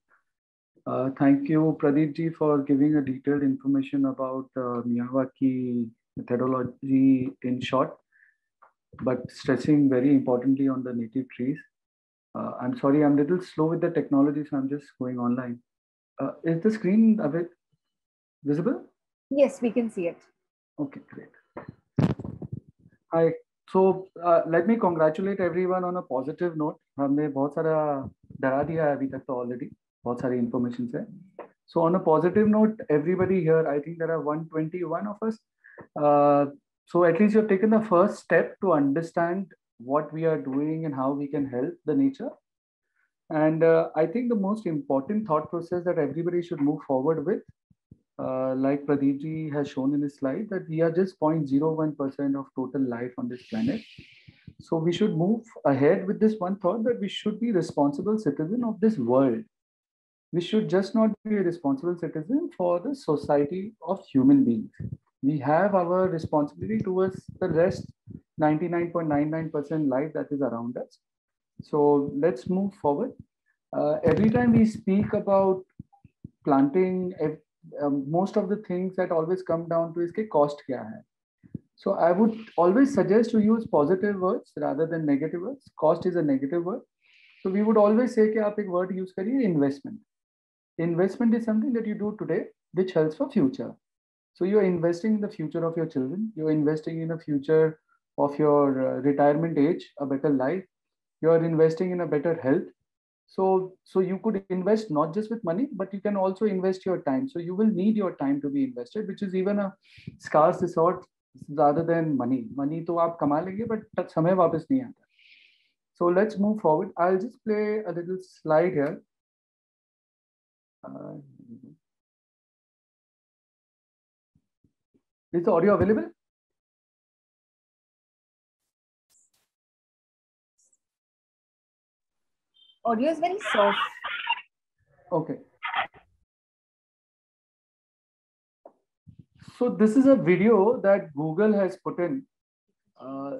[SPEAKER 4] Uh, thank you, Pradeep ji, for giving a detailed information about uh, Miyawaki methodology in short but stressing very importantly on the native trees. Uh, I'm sorry, I'm a little slow with the technology, so I'm just going online. Uh, is the screen a bit visible?
[SPEAKER 1] Yes, we can see it.
[SPEAKER 4] Okay, great. Hi. So uh, let me congratulate everyone on a positive note. हमने बहुत सारा डरा दिया है अभी तक तो already बहुत सारी information से. So on a positive note, everybody here, I think there are 121 of us. Uh, so at least you've taken the first step to understand what we are doing and how we can help the nature. And uh, I think the most important thought process that everybody should move forward with uh, like Pradeep has shown in his slide, that we are just 0.01% of total life on this planet. So we should move ahead with this one thought that we should be responsible citizen of this world. We should just not be a responsible citizen for the society of human beings. We have our responsibility towards the rest 99.99% life that is around us. So let's move forward. Uh, every time we speak about planting, um, most of the things that always come down to is ke cost kya hai. So I would always suggest to use positive words rather than negative words. Cost is a negative word. So we would always say कि आप एक word use करिए investment. Investment is something that you do today which helps for future. So you're investing in the future of your children. You're investing in a future of your uh, retirement age, a better life. You're investing in a better health. So, so you could invest not just with money, but you can also invest your time. So you will need your time to be invested, which is even a scarce resource rather than money. Money to aap kama lenge, but samay wapas nahi aata. So let's move forward. I'll just play a little slide here. Uh, is the audio available?
[SPEAKER 1] Audio is very soft.
[SPEAKER 4] Okay. So this is a video that Google has put in. Uh,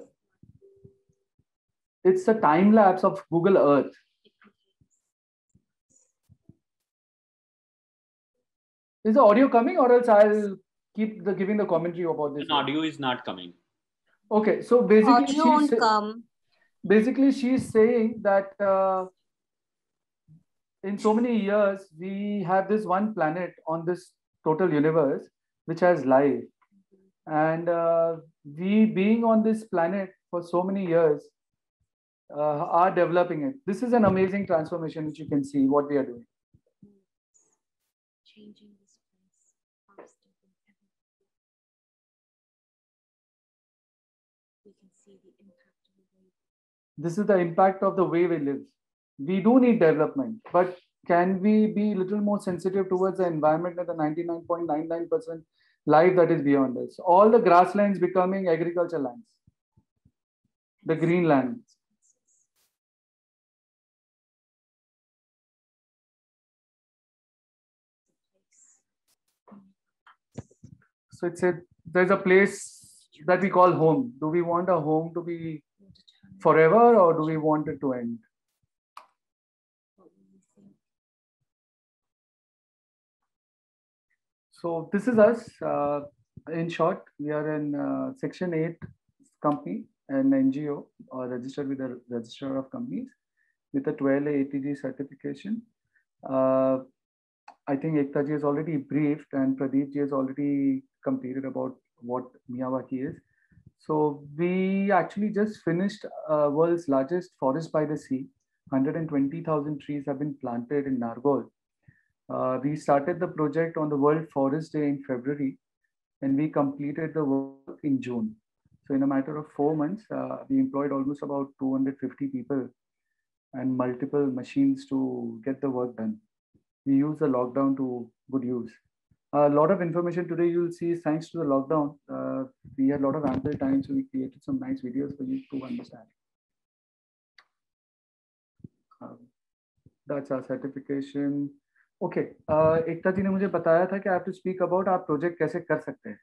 [SPEAKER 4] it's a time lapse of Google Earth. Is the audio coming or else I'll keep the giving the commentary about this?
[SPEAKER 3] The audio is not coming.
[SPEAKER 4] Okay, so basically
[SPEAKER 5] audio won't come.
[SPEAKER 4] basically she's saying that uh, in so many years, we have this one planet on this total universe which has life. And uh, we being on this planet for so many years uh, are developing it. This is an amazing transformation which you can see what we are doing.
[SPEAKER 5] Changing this place faster than ever. We can see the impact of the way.
[SPEAKER 4] This is the impact of the way we live we do need development, but can we be a little more sensitive towards the environment and the 99.99% life that is beyond us? All the grasslands becoming agriculture lands, the green land. So it's a, there's a place that we call home. Do we want a home to be forever or do we want it to end? So this is us. Uh, in short, we are in uh, Section 8 company, an NGO or registered with the Register of Companies with a 12A 80G certification. Uh, I think Ekta ji has already briefed and Pradeep ji has already completed about what Miyawaki is. So we actually just finished uh, world's largest forest by the sea. 120,000 trees have been planted in Nargol uh, we started the project on the World Forest Day in February, and we completed the work in June. So in a matter of four months, uh, we employed almost about 250 people and multiple machines to get the work done. We use the lockdown to good use. A lot of information today you'll see thanks to the lockdown. Uh, we had a lot of ample time, so we created some nice videos for you to understand. Um, that's our certification. Okay uh, Ekta ji ने मुझे बताया था कि आप to speak about आप project कैसे कर सकते हैं।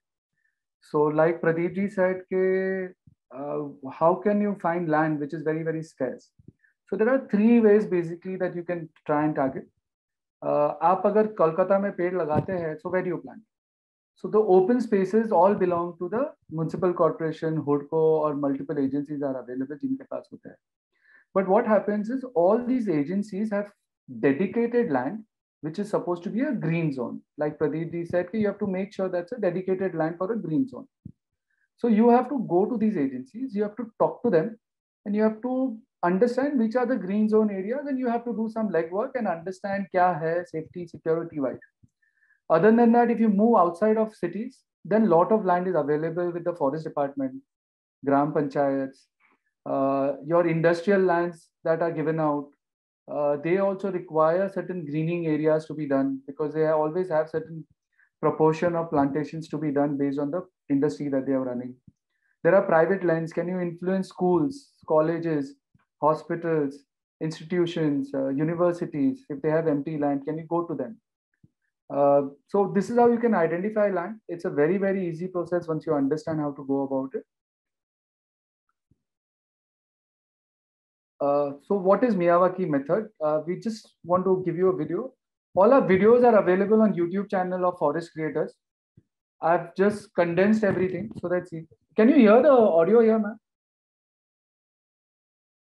[SPEAKER 4] So like Pradeep ji said के how can you find land which is very very scarce so there are three ways basically that you can try and target आप अगर कोलकाता में पेड़ लगाते हैं so where you plan so the open spaces all belong to the municipal corporation हुडको और multiple agencies are available जिनके पास होता है। But what happens is all these agencies have dedicated land which is supposed to be a green zone. Like Pradeep ji said, you have to make sure that's a dedicated land for a green zone. So you have to go to these agencies, you have to talk to them, and you have to understand which are the green zone areas, and you have to do some legwork and understand kya hai safety, security wise. Other than that, if you move outside of cities, then lot of land is available with the forest department, gram panchayats, uh, your industrial lands that are given out, uh, they also require certain greening areas to be done because they always have certain proportion of plantations to be done based on the industry that they are running. There are private lands. Can you influence schools, colleges, hospitals, institutions, uh, universities? If they have empty land, can you go to them? Uh, so this is how you can identify land. It's a very, very easy process once you understand how to go about it. Uh, so what is Miyawaki method? Uh, we just want to give you a video. All our videos are available on YouTube channel of Forest Creators. I've just condensed everything so that's it. Can you hear the audio here, ma'am?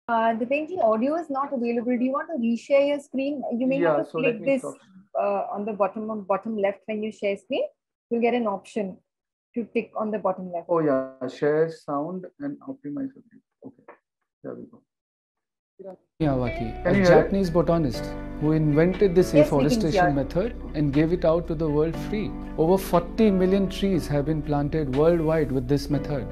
[SPEAKER 1] Uh, the painting audio is not available. Do you want to reshare your screen? You may
[SPEAKER 4] Yeah,
[SPEAKER 1] have to
[SPEAKER 4] so
[SPEAKER 1] click this uh, on the bottom on bottom left when you share screen. You'll get an option to tick on the bottom left.
[SPEAKER 4] Oh yeah, share sound and optimize. Okay, there we go.
[SPEAKER 6] Miyawaki, a
[SPEAKER 4] you hear it?
[SPEAKER 6] Japanese botanist who invented this
[SPEAKER 1] Yes,
[SPEAKER 6] afforestation method and gave it out to the world free. Over 40 million trees have been planted worldwide with this method.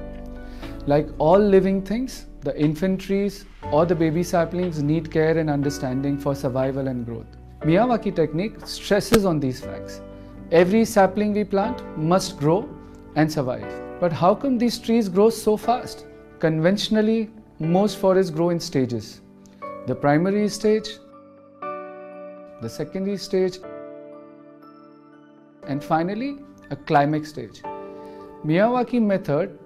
[SPEAKER 6] Like all living things, the infant trees or the baby saplings need care and understanding for survival and growth. Miyawaki technique stresses on these facts. Every sapling we plant must grow and survive. But how come these trees grow so fast? Conventionally, most forests grow in stages the primary stage, the secondary stage, and finally a climax stage. Miyawaki method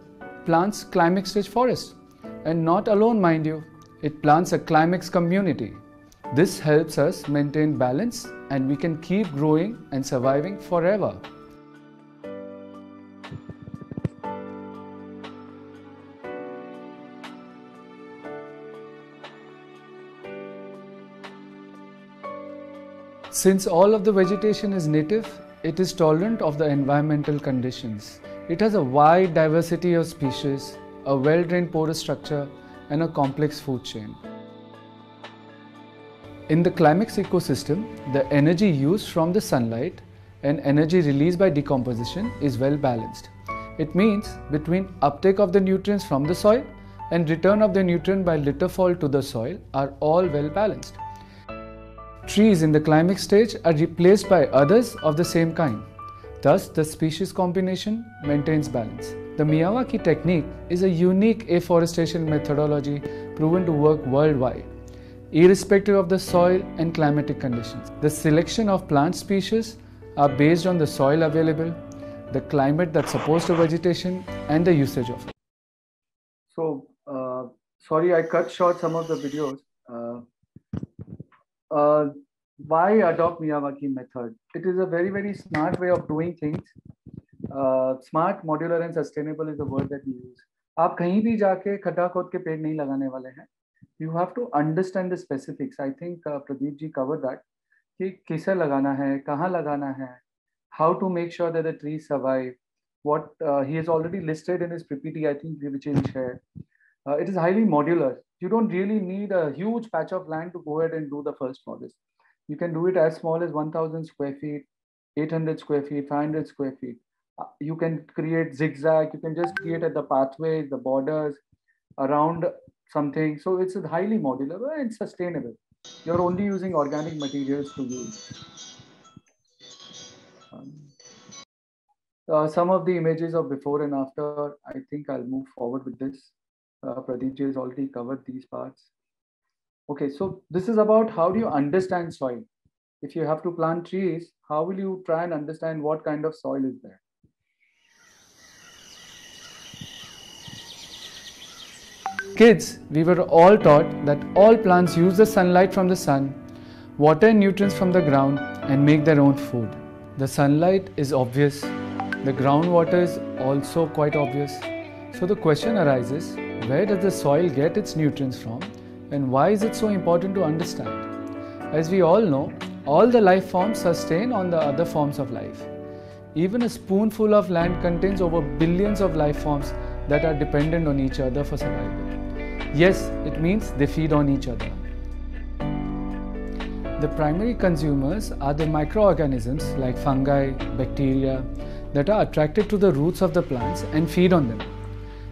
[SPEAKER 6] plants climax stage forest and not alone mind you, it plants a climax community. This helps us maintain balance and we can keep growing and surviving forever. Since all of the vegetation is native, it is tolerant of the environmental conditions. It has a wide diversity of species, a well-drained porous structure, and a complex food chain. In the climax ecosystem, the energy used from the sunlight and energy released by decomposition is well balanced. It means between uptake of the nutrients from the soil and return of the nutrient by litterfall to the soil are all well balanced. Trees in the climax stage are replaced by others of the same kind. Thus, the species combination maintains balance. The Miyawaki technique is a unique afforestation methodology proven to work worldwide, irrespective of the soil and climatic conditions. The selection of plant species are based on the soil available, the climate that supports the vegetation, and the usage of it.
[SPEAKER 4] So uh, sorry, I cut short some of the videos. uh, why adopt Miyawaki method? It is a very, very smart way of doing things. Uh, smart, modular, and sustainable is the word that we use. आप कहीं भी जाके खड्डा खोद के पेड़ नहीं लगाने वाले हैं you have to understand the specifics I think Pradeep ji cover that कि कैसे लगाना है कहाँ लगाना है how to make sure that the tree survive what he is already listed in is property I think which in uh, it is highly modular. You don't really need a huge patch of land to go ahead and do the first forest you can do it as small as 1000 square feet 800 square feet 500 square feet. Uh, you can create zigzag. You can just create at the pathways the borders around something. So it's highly modular and sustainable. You're only using organic materials to use. Um, uh, some of the images of before and after, I think I'll move forward with this. Uh, Pradeep has already covered these parts. Okay, so this is about how do you understand soil? If you have to plant trees, how will you try and understand what kind of soil is there?
[SPEAKER 6] Kids, we were all taught that all plants use the sunlight from the sun, water and nutrients from the ground, and make their own food. The sunlight is obvious, the groundwater is also quite obvious. So the question arises where does the soil get its nutrients from, and why is it so important to understand? As we all know, all the life forms sustain on the other forms of life. Even a spoonful of land contains over billions of life forms that are dependent on each other for survival. Yes, it means they feed on each other. The primary consumers are the microorganisms like fungi, bacteria that are attracted to the roots of the plants and feed on them.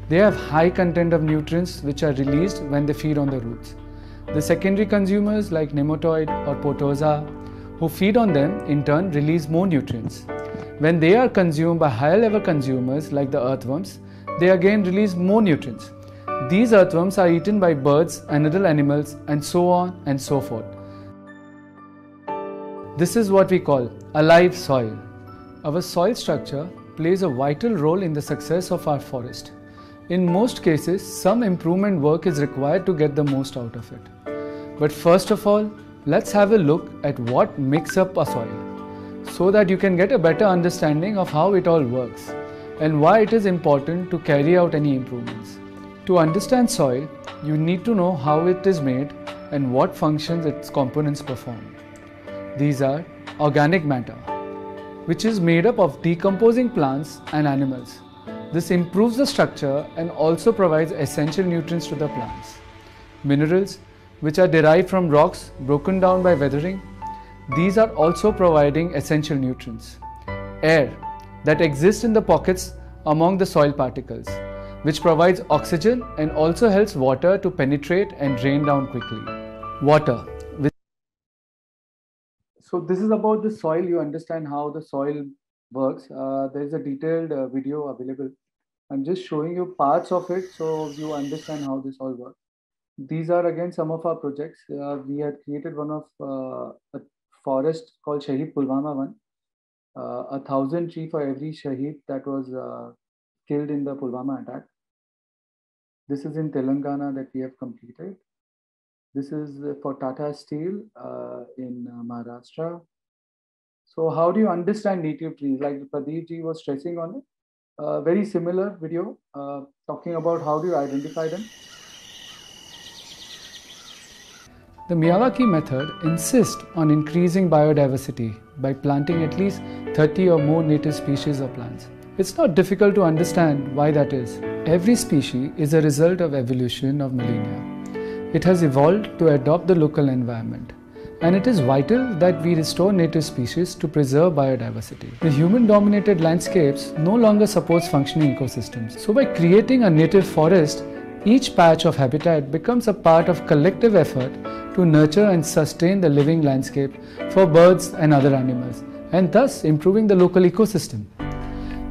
[SPEAKER 6] They have high content of nutrients which are released when they feed on the roots. The secondary consumers like nematode or protozoa who feed on them in turn release more nutrients. When they are consumed by higher level consumers like the earthworms, they again release more nutrients. These earthworms are eaten by birds and other animals and so on and so forth. This is what we call alive soil. Our soil structure plays a vital role in the success of our forest. In most cases, some improvement work is required to get the most out of it. But first of all, let's have a look at what makes up a soil so that you can get a better understanding of how it all works and why it is important to carry out any improvements. To understand soil, you need to know how it is made and what functions its components perform. These are organic matter, which is made up of decomposing plants and animals. This improves the structure and also provides essential nutrients to the plants. Minerals, which are derived from rocks broken down by weathering, these are also providing essential nutrients. Air that exists in the pockets among the soil particles, which provides oxygen and also helps water to penetrate and drain down quickly. Water.
[SPEAKER 4] So this is about the soil. You understand how the soil works. Uh, there is a detailed uh, video available. I'm just showing you parts of it so you understand how this all works. These are again some of our projects. Uh, we had created one of uh, a forest called Shahid Pulwama one. Uh, a thousand tree for every Shahid that was uh, killed in the Pulwama attack. This is in Telangana that we have completed. This is for Tata Steel in Maharashtra. So how do you understand native trees? Like Pradeep ji was stressing on it. Uh, very similar video uh, talking about how do you identify them.
[SPEAKER 6] The Miyawaki method insists on increasing biodiversity by planting at least 30 or more native species of plants. It's not difficult to understand why that is. Every species is a result of evolution of millennia. It has evolved to adopt the local environment. And it is vital that we restore native species to preserve biodiversity. The human-dominated landscapes no longer supports functioning ecosystems. So by creating a native forest, each patch of habitat becomes a part of collective effort to nurture and sustain the living landscape for birds and other animals, and thus improving the local ecosystem.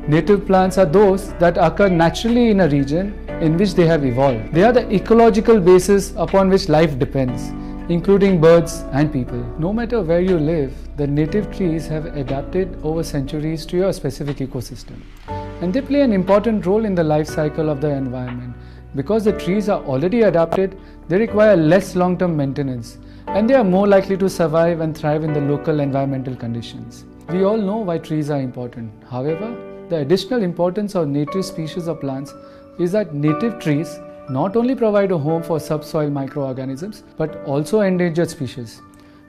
[SPEAKER 6] Native plants are those that occur naturally in a region in which they have evolved. They are the ecological basis upon which life depends, including birds and people. No matter where you live, the native trees have adapted over centuries to your specific ecosystem. And they play an important role in the life cycle of the environment because the trees are already adapted, they require less long-term maintenance and they are more likely to survive and thrive in the local environmental conditions. We all know why trees are important. However, the additional importance of native species of plants is that native trees not only provide a home for subsoil microorganisms but also endangered species.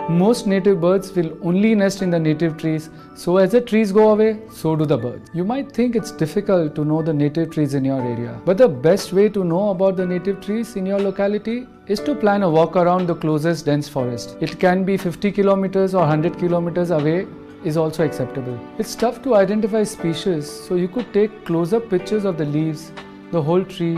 [SPEAKER 6] Most native birds will only nest in the native trees, so as the trees go away, so do the birds. You might think it's difficult to know the native trees in your area, but the best way to know about the native trees in your locality is to plan a walk around the closest dense forest. It can be 50 kilometers or 100 kilometers away is also acceptable. It's tough to identify species, so you could take close-up pictures of the leaves, the whole tree,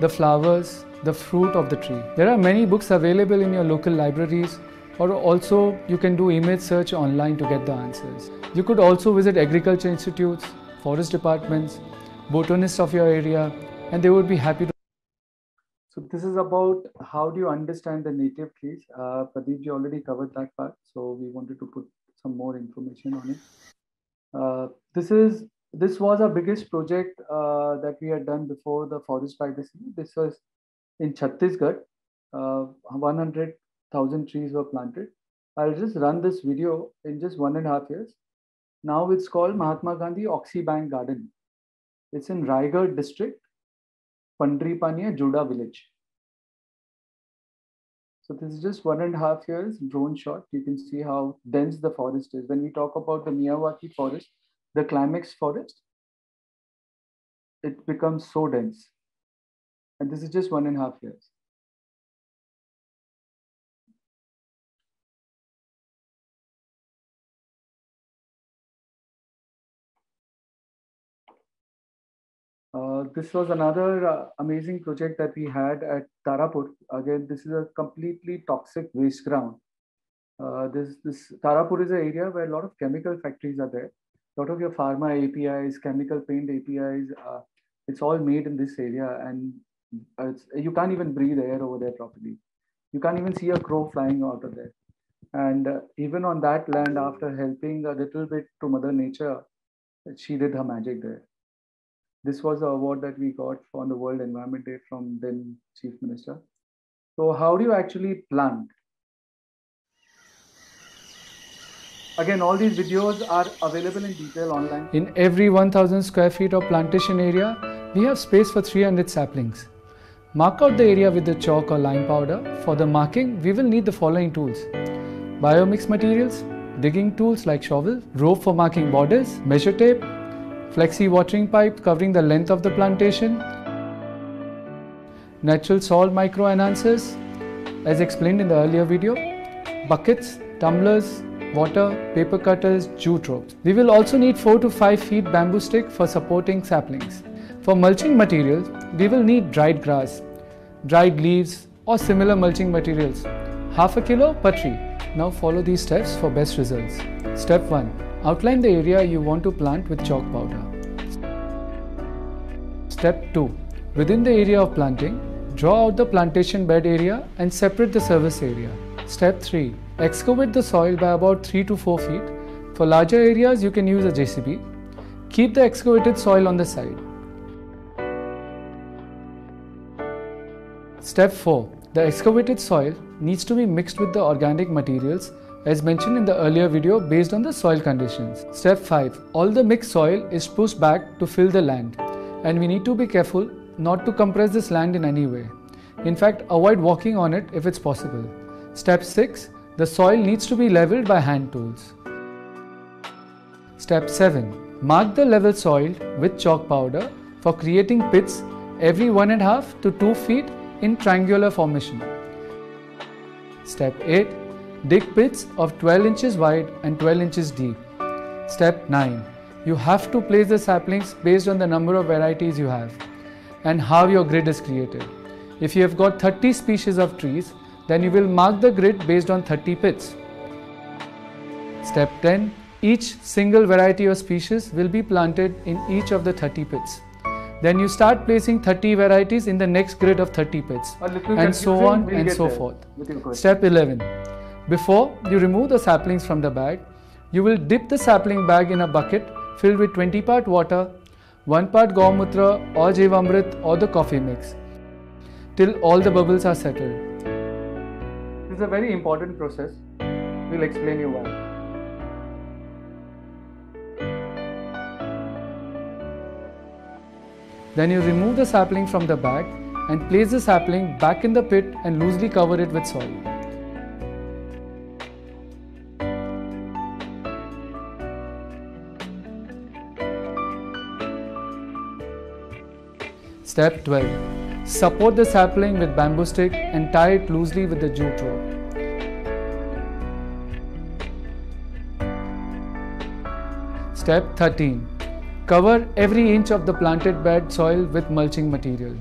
[SPEAKER 6] the flowers, the fruit of the tree. There are many books available in your local libraries or also you can do image search online to get the answers. You could also visit agriculture institutes, forest departments, botanists of your area, and they would be happy to.
[SPEAKER 4] So this is about how do you understand the native trees. Uh, Pradeep ji already covered that part, so we wanted to put some more information on it. Uh, this is this was our biggest project uh, that we had done before the Forest by the Sea. This was in Chhattisgarh. Uh, 100 thousand trees were planted. I'll just run this video in just one and a half years. Now it's called Mahatma Gandhi Oxy Bank Garden. It's in Raigarh district, Pandripania, Juda village. So this is just one and a half years drone shot. You can see how dense the forest is. When we talk about the Miyawaki forest, the climax forest, it becomes so dense. And this is just one and a half years. Uh, this was another uh, amazing project that we had at Tarapur. Again, this is a completely toxic waste ground. Uh, this, this Tarapur is an area where a lot of chemical factories are there. A lot of your pharma APIs, chemical paint APIs, uh, it's all made in this area, and you can't even breathe air over there properly. You can't even see a crow flying out of there. And uh, even on that land, after helping a little bit to Mother Nature, she did her magic there. This was the award that we got on the World Environment Day from then Chief Minister. So, how do you actually plant? Again, all these videos are available in detail online.
[SPEAKER 6] In every 1000 square feet of plantation area, we have space for 300 saplings. Mark out the area with the chalk or lime powder. For the marking, we will need the following tools. Biomix materials, digging tools like shovel, rope for marking borders, measure tape, flexi watering pipe covering the length of the plantation, natural soil micro enhancers, as explained in the earlier video, buckets, tumblers, water, paper cutters, jute ropes. We will also need 4 to 5 feet bamboo stick for supporting saplings. For mulching materials, we will need dried grass, dried leaves or similar mulching materials, half a kilo per tree. Now follow these steps for best results. Step 1. Outline the area you want to plant with chalk powder. Step 2. Within the area of planting, draw out the plantation bed area and separate the service area. Step 3. Excavate the soil by about 3 to 4 feet. For larger areas, you can use a JCB. Keep the excavated soil on the side. Step 4. The excavated soil needs to be mixed with the organic materials as mentioned in the earlier video based on the soil conditions. Step 5. All the mixed soil is pushed back to fill the land and we need to be careful not to compress this land in any way. In fact, avoid walking on it if it's possible. Step 6. The soil needs to be leveled by hand tools. Step 7. Mark the level soil with chalk powder for creating pits every 1.5 to 2 feet in triangular formation. Step 8. Dig pits of 12 inches wide and 12 inches deep. Step 9. You have to place the saplings based on the number of varieties you have and how your grid is created. If you have got 30 species of trees, then you will mark the grid based on 30 pits. Step 10. Each single variety or species will be planted in each of the 30 pits. Then you start placing 30 varieties in the next grid of 30 pits and so on and so forth. Step 11. Before you remove the saplings from the bag, you will dip the sapling bag in a bucket filled with 20 part water, 1 part Gaumutra or Jivamrit or the coffee mix till all the bubbles are settled.
[SPEAKER 4] Is a very important process. We'll explain you why.
[SPEAKER 6] Then you remove the sapling from the bag and place the sapling back in the pit and loosely cover it with soil. Step 12. Support the sapling with bamboo stick and tie it loosely with the jute rope. Step 13. Cover every inch of the planted bed soil with mulching material.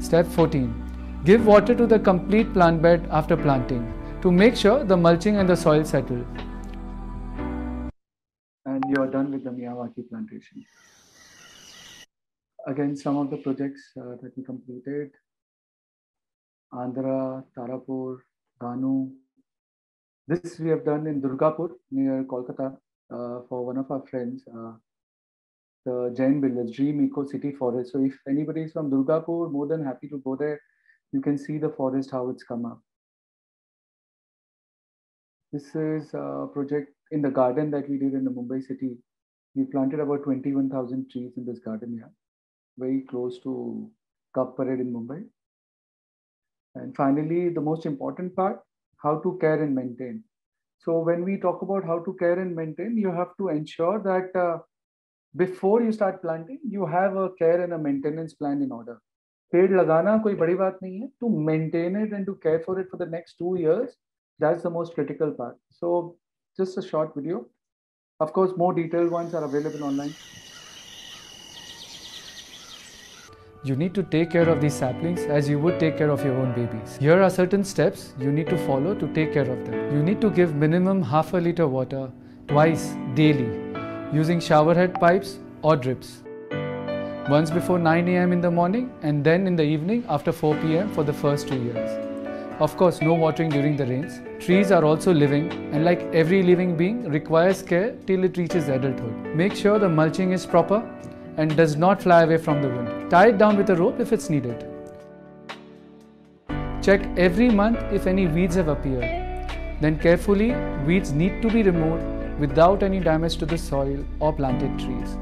[SPEAKER 6] Step 14. Give water to the complete plant bed after planting to make sure the mulching and the soil settle.
[SPEAKER 4] And you are done with the Miyawaki plantation again, some of the projects uh, that we completed Andhra, Tarapur, Ganu. This we have done in Durgapur near Kolkata uh, for one of our friends, uh, the Jain Village, Dream Eco City Forest. So if anybody is from Durgapur, more than happy to go there. You can see the forest, how it's come up. This is a project in the garden that we did in the Mumbai city. We planted about 21,000 trees in this garden here very close to Cuffe Parade in Mumbai. And finally, the most important part, how to care and maintain. So when we talk about how to care and maintain, you have to ensure that uh, before you start planting, you have a care and a maintenance plan in order. पेड़ लगाना कोई बड़ी बात नहीं है to maintain it and to care for it for the next two years that's the most critical part so just a short video of course more detail once are available online
[SPEAKER 6] You need to take care of these saplings as you would take care of your own babies. Here are certain steps you need to follow to take care of them. You need to give minimum half a liter water twice daily using showerhead pipes or drips. Once before 9 am in the morning and then in the evening after 4 pm for the first two years. Of course, no watering during the rains. Trees are also living and like every living being requires care till it reaches adulthood. Make sure the mulching is proper and does not fly away from the wind. Tie it down with a rope if it's needed. Check every month if any weeds have appeared. Then carefully, weeds need to be removed without any damage to the soil or planted trees.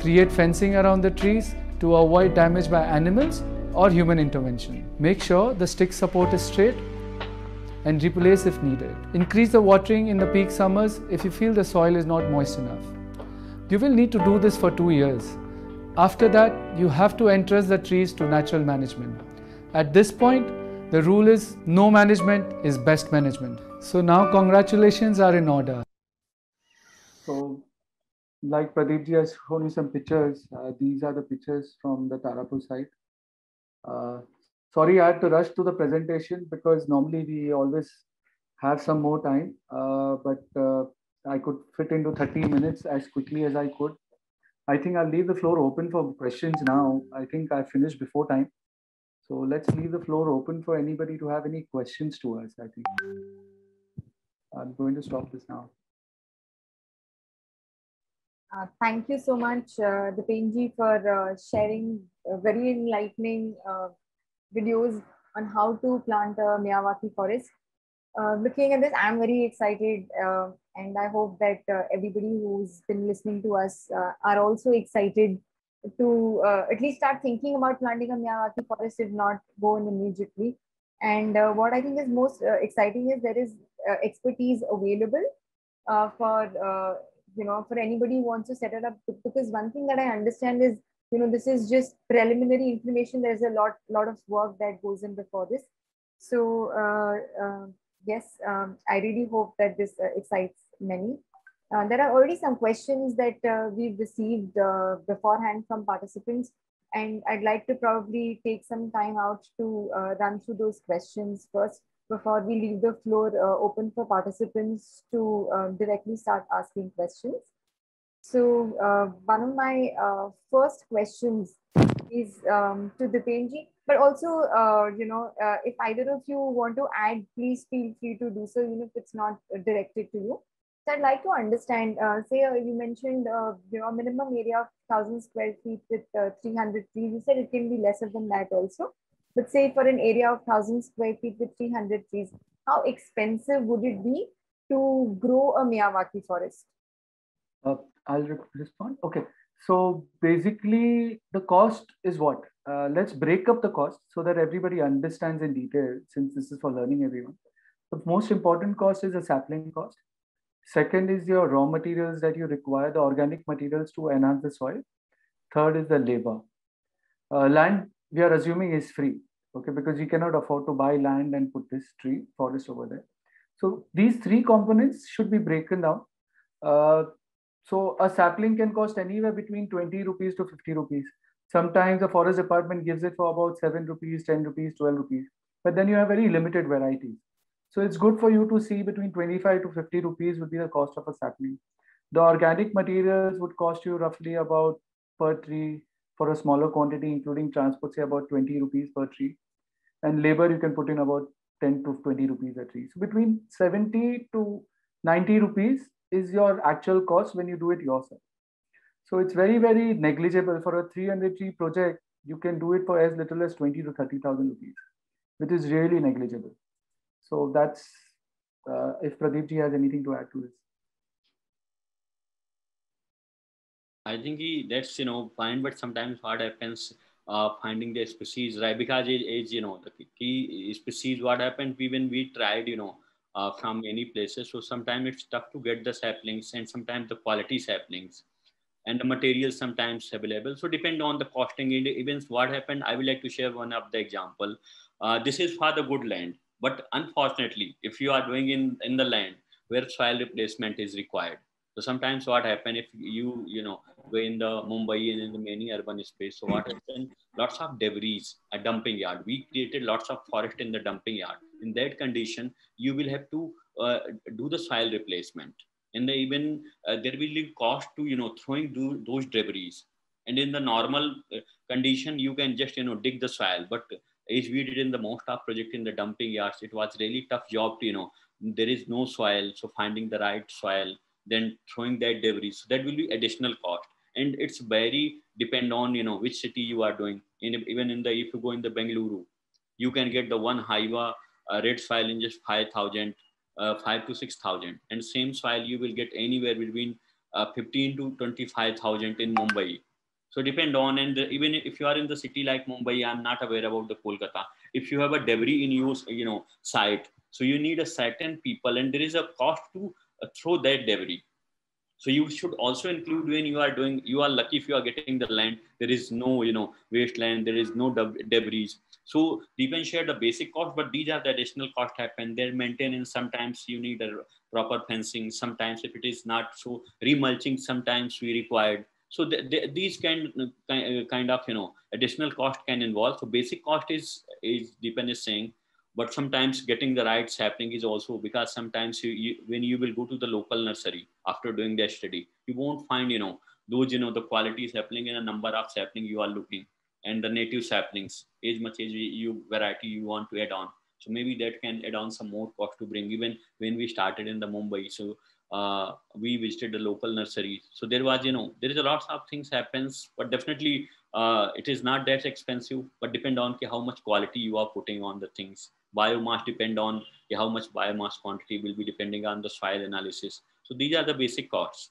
[SPEAKER 6] Create fencing around the trees to avoid damage by animals or human intervention. Make sure the stick support is straight and replace if needed. Increase the watering in the peak summers if you feel the soil is not moist enough. You will need to do this for two years. After that, you have to entrust the trees to natural management. At this point, the rule is no management is best management. So now congratulations are in order.
[SPEAKER 4] So, like Pradeep ji has shown you some pictures. Uh, these are the pictures from the Tarapur site. Uh, sorry, I had to rush to the presentation because normally we always have some more time, uh, but uh, I could fit into 30 minutes as quickly as I could. I think I'll leave the floor open for questions now. I think I finished before time. So let's leave the floor open for anybody to have any questions to us, I think. I'm going to stop this now.
[SPEAKER 1] Uh, thank you so much, uh, Dipenji, for uh, sharing uh, very enlightening uh, videos on how to plant a Miyawaki forest. Uh, looking at this, I'm very excited, uh, and I hope that uh, everybody who's been listening to us uh, are also excited to uh, at least start thinking about planting a Miyawaki forest, if not go in immediately. And what I think is most exciting is there is expertise available for you know for anybody who wants to set it up. Because one thing that I understand is you know this is just preliminary information. There's a lot lot of work that goes in before this. So yes, um, I really hope that this uh, excites many. Uh, there are already some questions that uh, we've received uh, beforehand from participants, and I'd like to probably take some time out to uh, run through those questions first before we leave the floor uh, open for participants to uh, directly start asking questions. So one of my first questions is um, to Dipenji, but also, uh, you know, uh, if either of you want to add, please feel free to do so, even if it's not uh, directed to you. So I'd like to understand, uh, say uh, you mentioned, uh, you know, minimum area of 1000 square feet with uh, 300 trees. You said it can be lesser than that also. But say for an area of 1000 square feet with 300 trees, how expensive would it be to grow a Miyawaki forest?
[SPEAKER 4] I'll re- respond. Okay. So basically, the cost is what? Uh, let's break up the cost so that everybody understands in detail, since this is for learning everyone. The most important cost is the sapling cost. Second is your raw materials that you require, the organic materials to enhance the soil. Third is the labor. Uh, land, we are assuming is free, okay, because you cannot afford to buy land and put this tree forest over there. So these three components should be broken down. Uh, so a sapling can cost anywhere between 20 rupees to 50 rupees. Sometimes the forest department gives it for about 7 rupees, 10 rupees, 12 rupees. But then you have very limited varieties. So it's good for you to see between 25 to 50 rupees would be the cost of a sapling. The organic materials would cost you roughly about per tree for a smaller quantity, including transport, say about 20 rupees per tree. And labor, you can put in about 10 to 20 rupees a tree. So between 70 to 90 rupees is your actual cost when you do it yourself. So it's very, very negligible for a 300 tree project. You can do it for as little as 20 to 30,000 rupees, which is really negligible. So that's uh, if Pradeep ji has anything to add to this.
[SPEAKER 3] I think he, that's you know fine, but sometimes what happens uh, finding the species right because it is you know the key species. What happened we when we tried you know uh, from many places, so sometimes it's tough to get the saplings and sometimes the quality saplings and the materials sometimes available. So depend on the costing. events, what happened, I would like to share one of the example. Uh, this is for the good land, but unfortunately, if you are doing in in the land where soil replacement is required So sometimes what happen if you you know go in the Mumbai and in the many urban space. So what happen? Lots of debris, a dumping yard. We created lots of forest in the dumping yard. In that condition, you will have to uh, do the soil replacement, and even uh, there will be cost to you know throwing do, those debris. And in the normal uh, condition, you can just you know dig the soil, but as we did in the most of project in the dumping yards, it was really tough job to, you know, there is no soil. So finding the right soil, then throwing that debris. So that will be additional cost. And it's very depend on, you know, which city you are doing. In, even in the, if you go in the Bengaluru, you can get the one Hyva uh, red soil in just 5,000, uh, 5 to 6,000. And same soil you will get anywhere between uh, 15 to 25,000 in Mumbai. So depend on, and even if you are in the city like Mumbai, I'm not aware about the Kolkata. If you have a debris in your, you know, site, so you need a certain people, and there is a cost to uh, throw that debris. So you should also include when you are doing. You are lucky if you are getting the land. There is no, you know, wasteland. There is no debris. So you can share the basic cost, but these are the additional cost happen. Their maintenance. Sometimes you need a proper fencing. Sometimes if it is not so remulching, sometimes we required so th th these kind kind of you know additional cost can involve so basic cost is is depend is saying but sometimes getting the rights happening is also because sometimes you, you, when you will go to the local nursery after doing their study you won't find you know those you know the quality is happening and a number of happening you are looking and the native saplings as much as you variety you want to add on so maybe that can add on some more cost to bring even when we started in the mumbai so uh, we visited the local nursery. So there was, you know, there is a lot of things happens, but definitely uh, it is not that expensive, but depend on how much quality you are putting on the things. Biomass depend on how much biomass quantity will be depending on the soil analysis. So these are the basic costs.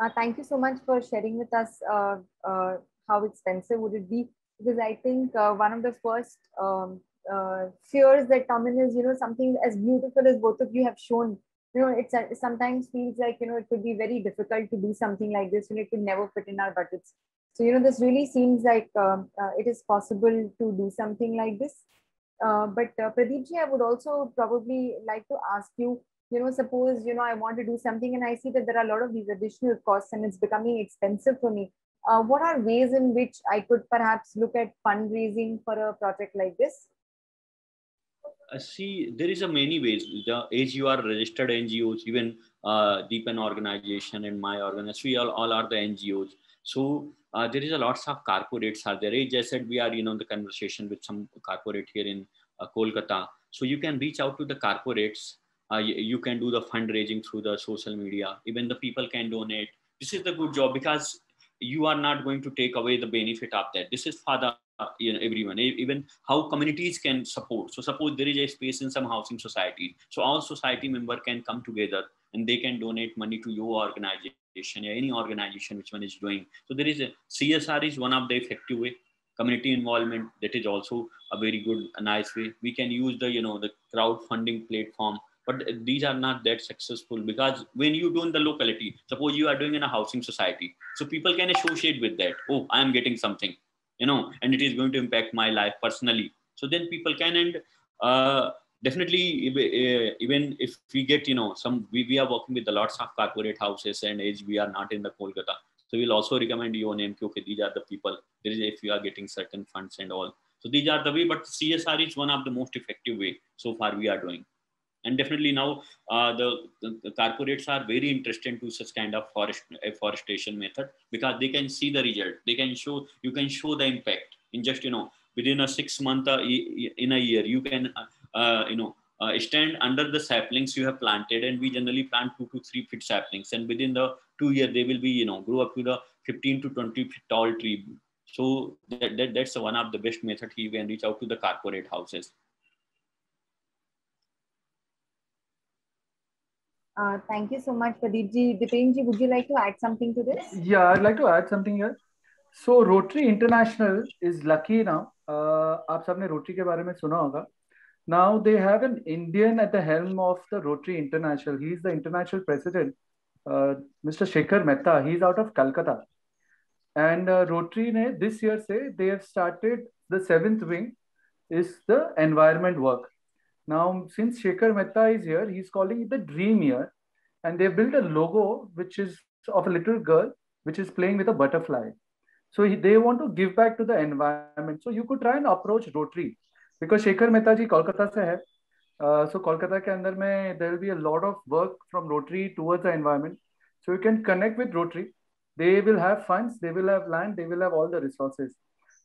[SPEAKER 1] Uh, thank you so much for sharing with us uh, uh, how expensive would it be? Because I think uh, one of the first um, uh, fears that come in is you know something as beautiful as both of you have shown. You know it's it sometimes feels like you know it could be very difficult to do something like this and it could never fit in our budgets. So you know this really seems like um, uh, it is possible to do something like this. Uh, but uh, pradeepji i would also probably like to ask you you know suppose you know i want to do something and i see that there are a lot of these additional costs and it's becoming expensive for me uh, what are ways in which i could perhaps look at fundraising for a project like this
[SPEAKER 3] uh, see, there is a many ways. The age you are registered NGOs, even uh, Dipen organization and my organization, we all, all are the NGOs. So uh, there is a lots of corporates are there. As I said, we are you know the conversation with some corporate here in uh, Kolkata. So you can reach out to the corporates. Uh, you, you, can do the fundraising through the social media. Even the people can donate. This is the good job because you are not going to take away the benefit of that. This is for the uh, you know, everyone, even how communities can support. So suppose there is a space in some housing society. So all society member can come together and they can donate money to your organization or any organization which one is doing. So there is a CSR is one of the effective way. Community involvement that is also a very good, a nice way. We can use the you know the crowdfunding platform but these are not that successful because when you do in the locality suppose you are doing in a housing society so people can associate with that. Oh i am getting something you know and it is going to impact my life personally. So then people can and uh, definitely even if we get you know some we, we are working with the lots of corporate houses and as we are not in the kolkata. So we'll also recommend your name okay these are the people. There is if you are getting certain funds and all. So these are the way but csr is one of the most effective way so far we are doing and definitely now uh, the, the, the, corporates are very interested to such kind of forest forestation method because they can see the result. They can show you can show the impact in just you know within a six month uh, in a year you can uh, uh, you know uh, stand under the saplings you have planted and we generally plant two to three feet saplings and within the two year they will be you know grow up to the 15 to 20 feet tall tree. So that, that, that's one of the best method you can reach out to the corporate houses
[SPEAKER 1] Uh, thank you so much, Pradeepji. Dipenji, would you like to add something to this?
[SPEAKER 4] Yeah, I'd like to add something here. So Rotary International is lucky now. Uh, आप सबने rotary के बारे में सुना होगा. Now they have an Indian at the helm of the Rotary International. He is the international president, uh, Mr. Shekhar Mehta. He's out of Calcutta. And uh, Rotary ne this year say they have started the seventh wing is the environment work. Now, since Shekhar Mehta is here, he's calling it the dream year and they built a logo which is of a little girl which is playing with a butterfly. So they want to give back to the environment. So you could try and approach Rotary because Shekhar Mehta ji Kolkata se hai. Uh, so Kolkata ke andar mein there will be a lot of work from Rotary towards the environment. So you can connect with Rotary. They will have funds, they will have land, they will have all the resources.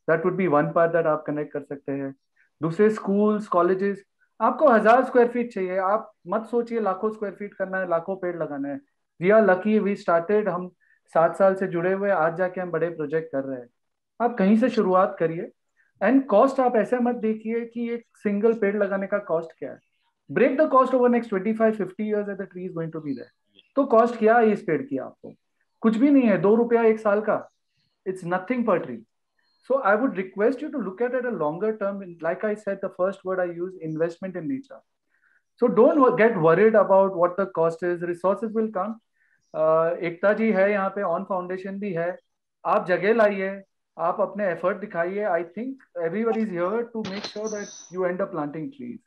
[SPEAKER 4] That would be one part that आप connect कर सकते हैं. दूसरे schools, colleges, आपको हज़ार square feet चाहिए। आप मत सोचिए लाखों स्क्वायर फीट करना है, लाखों पेड़ लगाना है। We are lucky we started हम सात साल से जुड़े हुए आज जाके हम बड़े प्रोजेक्ट कर रहे हैं। आप कहीं से शुरुआत करिए। एंड कॉस्ट आप ऐसे मत देखिए कि एक सिंगल पेड़ लगाने का कॉस्ट क्या है। Break the cost over next twenty five fifty years the tree is going to be there तो कॉस्ट क्या है इस पेड़ की आपको? कुछ भी नहीं है, दो रुपया एक साल का। It's nothing per tree So I would request you to look at it a longer term. Like I said, the first word I use, investment in nature. So don't get worried about what the cost is. Resources will come. Uh, Ekta ji है यहाँ पे on foundation भी है आप जगह लाइए आप अपने एफर्ट दिखाइए I think everybody is here to make sure that you and up planting trees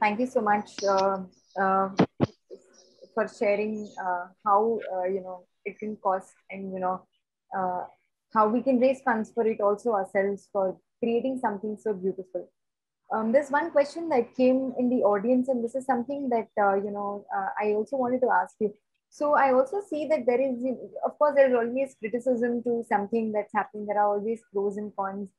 [SPEAKER 1] thank you so much uh, uh, for sharing uh, how uh, you know it can cost and you know uh, how we can raise funds for it also ourselves for creating something so beautiful. Um, there's one question that came in the audience, and this is something that uh, you know uh, I also wanted to ask you. So I also see that there is, of course, there is always criticism to something that's happening. There are always pros and cons,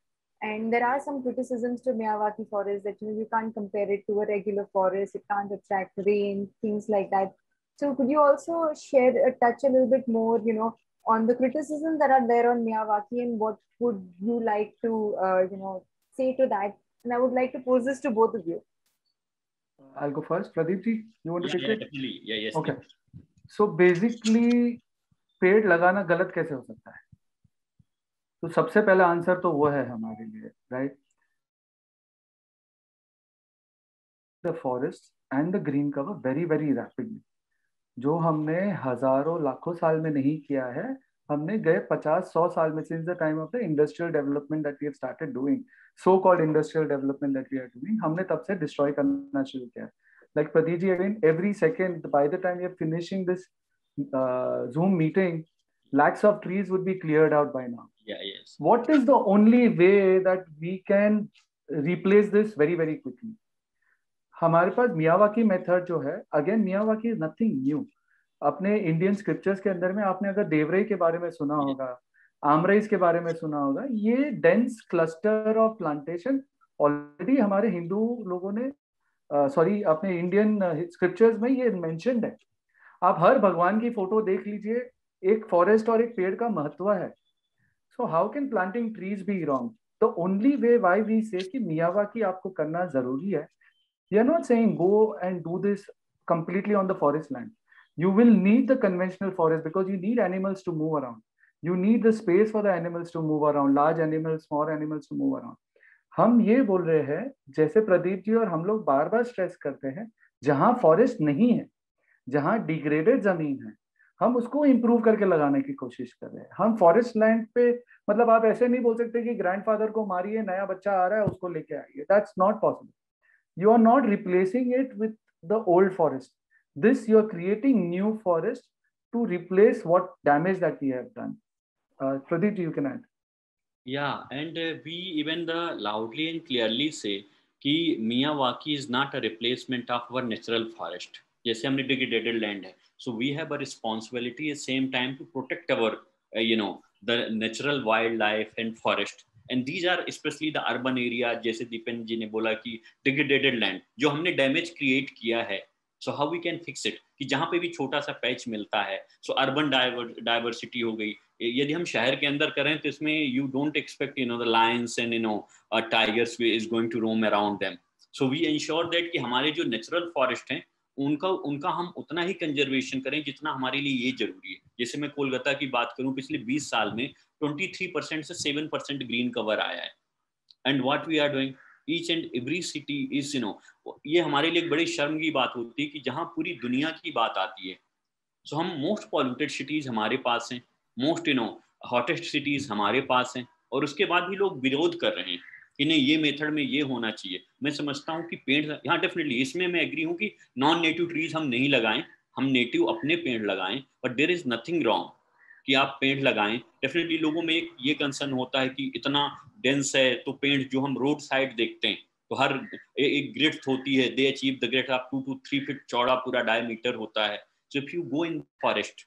[SPEAKER 1] and there are some criticisms to Miyawaki forest that you know you can't compare it to a regular forest. It can't attract rain, things like that. So could you also share, a touch a little bit more, you know, on the criticisms that are there on Miyawaki and what would you like to, uh, you know, say to that? And I would like to pose this to both of you.
[SPEAKER 4] I'll go first. Pradeep ji, you want to
[SPEAKER 3] yeah,
[SPEAKER 4] take
[SPEAKER 3] yeah,
[SPEAKER 4] it?
[SPEAKER 3] Definitely. Yeah, yes.
[SPEAKER 4] Okay. So basically, पेड़ लगाना गलत कैसे हो सकता है तो सबसे पहला आंसर तो वो है हमारे लिए right the forest and the green cover very very rapidly जो हमने हज़ारों लाखों साल में नहीं किया है हमने गए पचास सौ साल में since the time of the industrial development that we have started doing so called industrial development that we are doing हमने तब से डिस्ट्रॉय करना शुरू किया like Pradeep ji again every second by the time we are finishing this Zoom meeting lakhs of trees would be cleared out by now.
[SPEAKER 3] Yeah yes.
[SPEAKER 4] What is the only way that we can replace this very very quickly? हमारे पास Miyawaki method जो है again Miyawaki is nothing new अपने Indian scriptures के अंदर में आपने अगर देवरई के बारे में सुना होगा, आमराइज के बारे में सुना होगा, ये dense cluster of plantation already हमारे हिंदू लोगों ने सॉरी अपने इंडियन स्क्रिप्चर्स में ये मेंशनड है। आप हर भगवान की फ़ोटो देख लीजिए, एक फॉरेस्ट और एक पेड़ का महत्व है। So how can planting trees be wrong the only way why we say कि मियावाकी आपको करना ज़रूरी है Are not saying go and do this completely on the forest land. You will need the conventional forest because you need animals to move around. You need the space for the animals to move around, large animals, small animals to move around. हम ये बोल रहे हैं जैसे प्रदीप जी और हम लोग बार बार stress करते हैं जहाँ फॉरेस्ट नहीं है जहाँ डिग्रेडेड ज़मीन है हम उसको इंप्रूव करके लगाने की कोशिश कर रहे हैं हम फॉरेस्ट लैंड पे मतलब आप ऐसे नहीं बोल सकते कि ग्रैंडफादर को मारिए नया बच्चा आ रहा है उसको लेके आइए that's not possible you are not replacing it with the old forest this you're creating new forest to replace what damage that we have done uh, pradeep you can add
[SPEAKER 3] yeah and uh, we even the loudly and clearly say कि Miyawaki is not a replacement of our natural forest. जैसे हमने degraded land है so we have a responsibility eight same time to protect our you know the natural wild life and forest And these are specially the urban area जैसे दीपेन जी ने बोला कि degraded land जो हमने damage create किया है। So how we can fix it कि जहाँ पे भी छोटा सा पैच मिलता है। सो अर्बन डाइवर्सिटी हो गई। यदि हम शहर के अंदर करें तो इसमें you don't expect you know the lions and you know tigers is going to roam around them so we ensure that कि हमारे जो नेचुरल फॉरेस्ट हैं, उनका उनका हम उतना ही कंजर्वेशन करें जितना हमारे लिए ये ज़रूरी है। जैसे मैं कोलकाता की बात करूँ, पिछले 20 साल में 23 परसेंट से 7 परसेंट ग्रीन कवर आया है. And what we are doing each and every city is you know ये हमारे लिए एक बड़ी शर्म की बात होती है कि जहाँ पूरी दुनिया की बात आती है सो so, हम मोस्ट पॉल्यूटेड सिटीज़ हमारे पास हैं most you know hottest cities हमारे पास हैं और उसके बाद भी लोग विरोध कर रहे हैं कि नहीं ये मेथड में ये होना चाहिए। मैं समझता हूँ कि पेड़ यहाँ डेफिनेटली इसमें मैं एग्री हूँ कि नॉन नेटिव ट्रीज हम नहीं लगाएँ हम नेटिव अपने पेड़ लगाएँ but there is nothing wrong कि आप पेड़ लगाएँ। डेफिनेटली लोगों में ये कंसर्न होता है कि इतना डेंस है तो पेड़ जो हम रोड साइड देखते हैं तो हर ए, एक ग्रिथ होती है। दे अचीव द ग्रिथ आप टू टू थ्री फिट चौड़ा पूरा डायमीटर होता है। So if you go in forest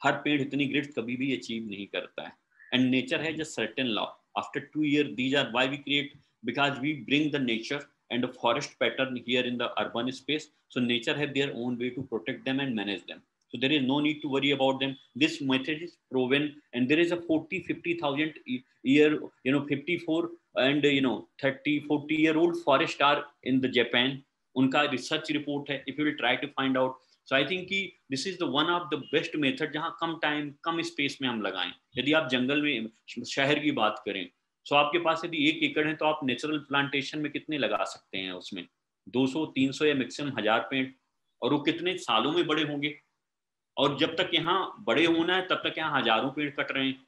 [SPEAKER 3] हर पेड़ इतनी ग्रिथ कभी भी अचीव नहीं करता है। And nature has certain law after two year these are why we create because we bring the nature and a forest pattern here in the urban space so nature have their own way to protect them and manage them so there is no need to worry about them this method is proven and there is a 40 50000 year you know 54 and you know 30 40 year old forest are in the japan unka research report hai if you will try to find out so I think कि this is the one of the best method जहाँ कम time कम space में हम लगाएँ यदि आप जंगल में शहर की बात करें सो so आपके पास यदि एक एकड़ है तो आप नेचुरल प्लांटेशन में कितने लगा सकते हैं उसमें 200 300 या मैक्सिमम हज़ार पेड़ और वो कितने सालों में बड़े होंगे और जब तक यहाँ बड़े होना है, तब तक यहाँ हज़ारों पेड़ कट रहे हैं।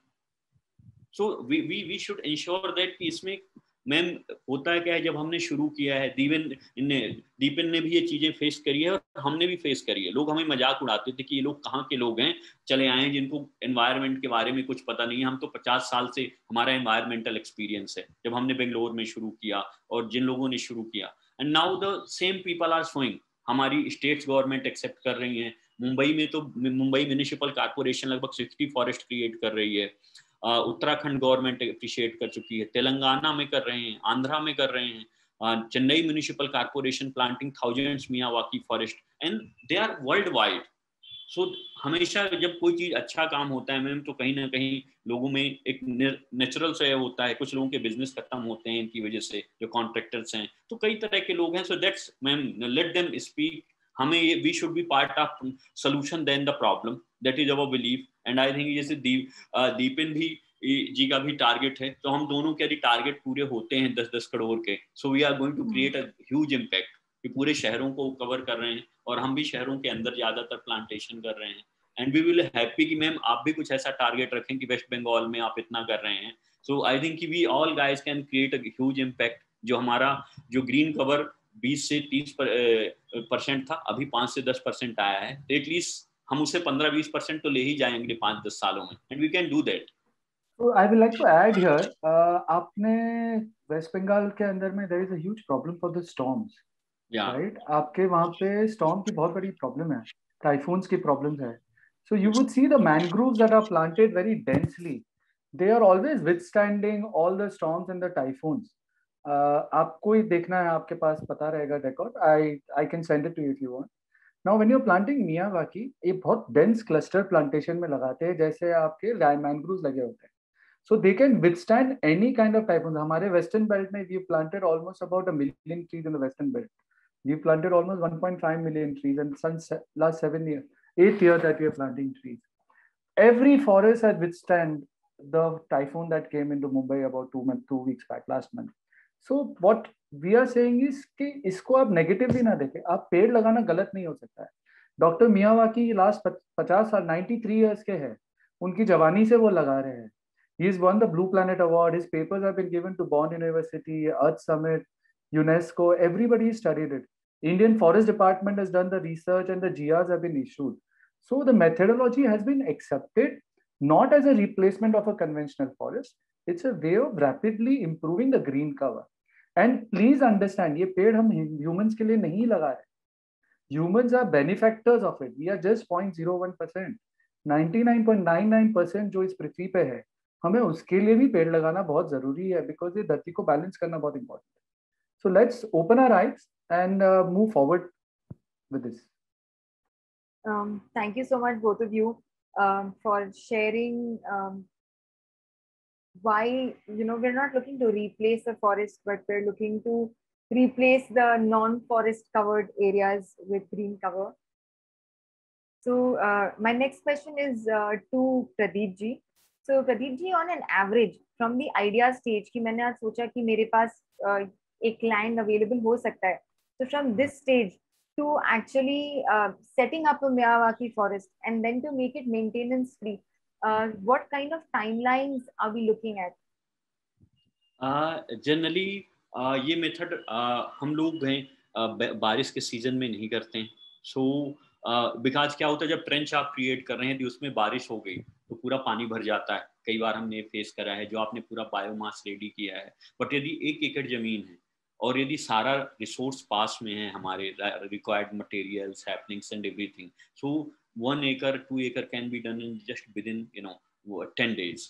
[SPEAKER 3] So we we we should ensure that कि इसमें मैम होता है क्या है, जब हमने शुरू किया है, दीवन ने, दीपन ने भी ये चीज़ें फेस करी है और हमने भी फेस करी है। लोग हमें मज़ाक उड़ाते थे कि ये लोग कहाँ के लोग हैं, चले आए हैं, जिनको एनवायरनमेंट के बारे में कुछ पता नहीं है। हम तो पचास साल से हमारा एनवायरमेंटल एक्सपीरियंस है, जब हमने बेंगलोर में शुरू किया और जिन लोगों ने शुरू किया। And now the same people are showing हमारी स्टेट्स गवर्नमेंट एक्सेप्ट कर रही हैं मुंबई में तो मुंबई म्यूनिसिपल कारपोरेशन लगभग सिक्सटी फॉरेस्ट क्रिएट कर रही है। उत्तराखंड गवर्नमेंट अप्रिशिएट कर चुकी है। तेलंगाना में कर रहे हैं, आंध्रा में कर रहे हैं। Chennai municipal corporation planting thousands walkie forest and they are worldwide so हमेशा जब कोई चीज़ अच्छा काम होता है, मैम तो कहीं ना कहीं लोगों में एक नेचुरल से होता है। कुछ लोगों के बिज़नेस खत्म होते हैं इनकी वजह से, जो कॉन्ट्रेक्टर्स हैं। तो कई तरह के लोग हैं। So that's ma'am let them speak हमें ये we should be part of solution then the problem that is our believe and I think जैसे दीप दीपिन भी जी का भी टारगेट है. तो हम दोनों के यदि टारगेट पूरे होते हैं दस दस करोड़ के so we are going to create a huge impact कि पूरे शहरों को कवर कर रहे हैं और हम भी शहरों के अंदर ज़्यादातर प्लांटेशन कर रहे हैं. एंड वी विल हैप्पी कि मैम आप भी कुछ ऐसा टारगेट रखें कि वेस्ट बंगाल में आप इतना कर रहे हैं. So I think we all guys can create a huge impact जो हमारा, जो ग्रीन कवर बीस से तीस पर, परसेंट था अभी पाँच से दस परसेंट आया है तो एटलीस्ट हम उसे पंद्रह बीस परसेंट तो ले ही जाएँगे पाँच दस सालों में and we can do that
[SPEAKER 4] So I would like to add here, uh, आपने वेस्ट बंगाल के अंदर में there is a huge problem for the storms, yeah. right? आपके वहाँ पे storm की बहुत बड़ी problem है, typhoons की problems है. So you would see the mangroves that are planted very densely. They are always withstanding all the storms and the typhoons. आपको ही देखना है आपके पास पता रहेगा record I I can send it to you you want now when you planting Miyawaki ये बहुत dense cluster plantation में लगाते हैं जैसे आपके मैनग्रूव लगे होते हैं so they can withstand any kind of type हमारे वेस्टर्न बेल्ट में we planted almost about a million trees in the western belt we planted almost 1.5 million trees and since last seven years, eight years that we are planting trees. Every forest has withstand the typhoon that came into Mumbai about two months, two weeks back, last month. So what we are saying is कि इसको आप negatively ना देखें आप पेड़ लगाना गलत नहीं हो सकता है डॉक्टर मियावाकी लास्ट पचास साल नाइन्टी थ्री ईयर्स के हैं उनकी जवानी से वो लगा रहे हैं He has won the Blue Planet Award. His papers have been given to Bond University, Earth Summit, UNESCO. Everybody studied it. Indian Forest Department has done the research and the GRs have been issued. So the methodology has been accepted not as a replacement of a conventional forest. It's a way of rapidly improving the green cover. And please understand ये पेड़ हम humans के लिए नहीं लगा रहे humans are benefactors of it we are just point nine nine percent जो इस पृथ्वी पे है हमें उसके लिए भी पेड़ लगाना बहुत ज़रूरी है बिकॉज़ ये धरती को बैलेंस करना बहुत इंपॉर्टेंट है। So let's open our eyes and move forward with this
[SPEAKER 1] Um, thank you so much, both of you, um, for sharing um, why you know we're not looking to replace a forest but we're looking to replace the non-forest covered areas with green cover so uh, my next question is uh, to pradeep ji so pradeep ji on an average from the idea stage कि मैंने आज सोचा कि मेरे पास uh, एक land available हो सकता है so from this stage to actually uh, setting up a Miyawaki forest and then to make it maintenance free uh, what kind of timelines are we looking at?
[SPEAKER 3] uh, uh, ये method uh, हम लोग हैं बारिश के season में नहीं करते हैं। सो बिकॉज़ क्या होता है जब ट्रेंच आप क्रिएट कर रहे हैं तो उसमें बारिश हो गई तो पूरा पानी भर जाता है। कई बार हमने फेस करा है जो आपने पूरा बायोमास रेडी किया है। बट यदि एक एकड़ ज़मीन है और यदि सारा रिसोर्स पास में है हमारे required materials and everything so एकड़ टू एकड़ can be done in just within you know ten days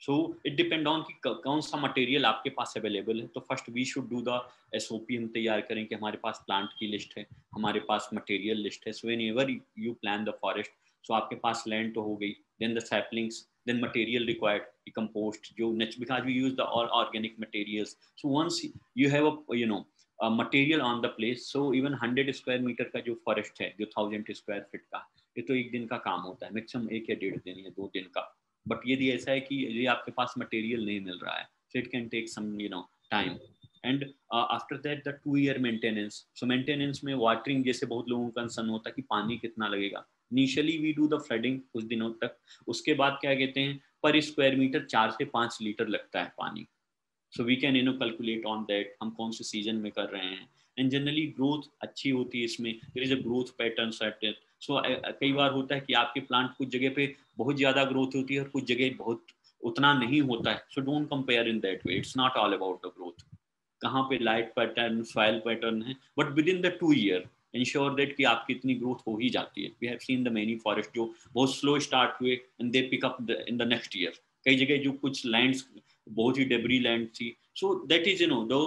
[SPEAKER 3] so it depend on कि कौन सा मटेरियल आपके पास अवेलेबल है। तो first we should do the S हम तैयार करें कि हमारे पास प्लांट की लिस्ट है, हमारे पास मटेरियल लिस्ट है। So whenever you plan the forest so आपके पास लैंड तो हो गई then the saplings then material required the compost, जो because we use the all organic materials so, once you have a, you know, a material on the place, so even 100 square meter का जो forest है, जो 1000 square feet का ये तो एक दिन का काम होता है मैक्सिमम एक या डेढ़ दिन या दो दिन का। बट यदि ऐसा है कि यदि आपके पास मटेरियल नहीं मिल रहा है, so it can take some, you know, time. And after that the two year maintenance so maintenance में वाटरिंग जैसे बहुत लोगों का कंसर्न होता है कि पानी कितना लगेगा। Initially we do the flooding कुछ दिनों तक। उसके बाद क्या कहते हैं पर स्क्वायर मीटर चार से पाँच लीटर लगता है पानी। So we can you know calculate on that हम कौन से सीज़न में कर रहे हैं। एंड जनरली ग्रोथ अच्छी होती है इसमें। There is a growth pattern so कई बार होता है कि आपके प्लांट कुछ जगह पे बहुत ज़्यादा ग्रोथ होती है और कुछ जगह बहुत उतना नहीं होता है। So don't compare in that way it's not all about the growth कहाँ पे लाइट पैटर्न सॉइल पैटर्न है? But within the two year ensure that कि आपकी इतनी ग्रोथ हो ही जाती है। We have seen the many forest जो बहुत स्लो स्टार्ट हुए and they pick up in the next year कई जगह जो कुछ लैंड्स बहुत ही डेबरी लैंड थी। So that is you know though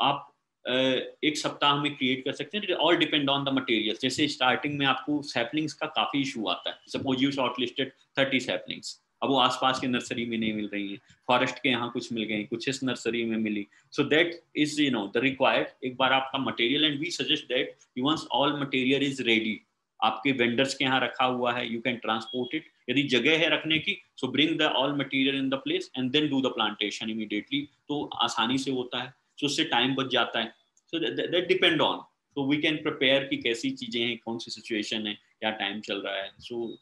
[SPEAKER 3] आप एक सप्ताह में क्रिएट कर सकते हैं all depend on the material जैसे स्टार्टिंग में आपको सैपलिंग्स का काफ़ी इशू आता है। Suppose you shortlisted thirty saplings अब वो आसपास के नर्सरी में नहीं मिल रही है। फॉरेस्ट के यहाँ कुछ मिल गई कुछ इस नर्सरी में मिली। So that is you know the required एक बार आपका material and we suggest that you once all material is ready आपके वेंडर्स के यहाँ रखा हुआ है यू कैन ट्रांसपोर्ट इट यदि जगह है रखने की so bring the all material in the place and then do the plantation immediately तो आसानी से होता है। सो उससे टाइम बच जाता है। सो दैट डिपेंड ऑन तो वी कैन प्रिपेयर की कैसी चीज़ें हैं, कौन सी सिचुएशन है, क्या टाइम चल रहा है। So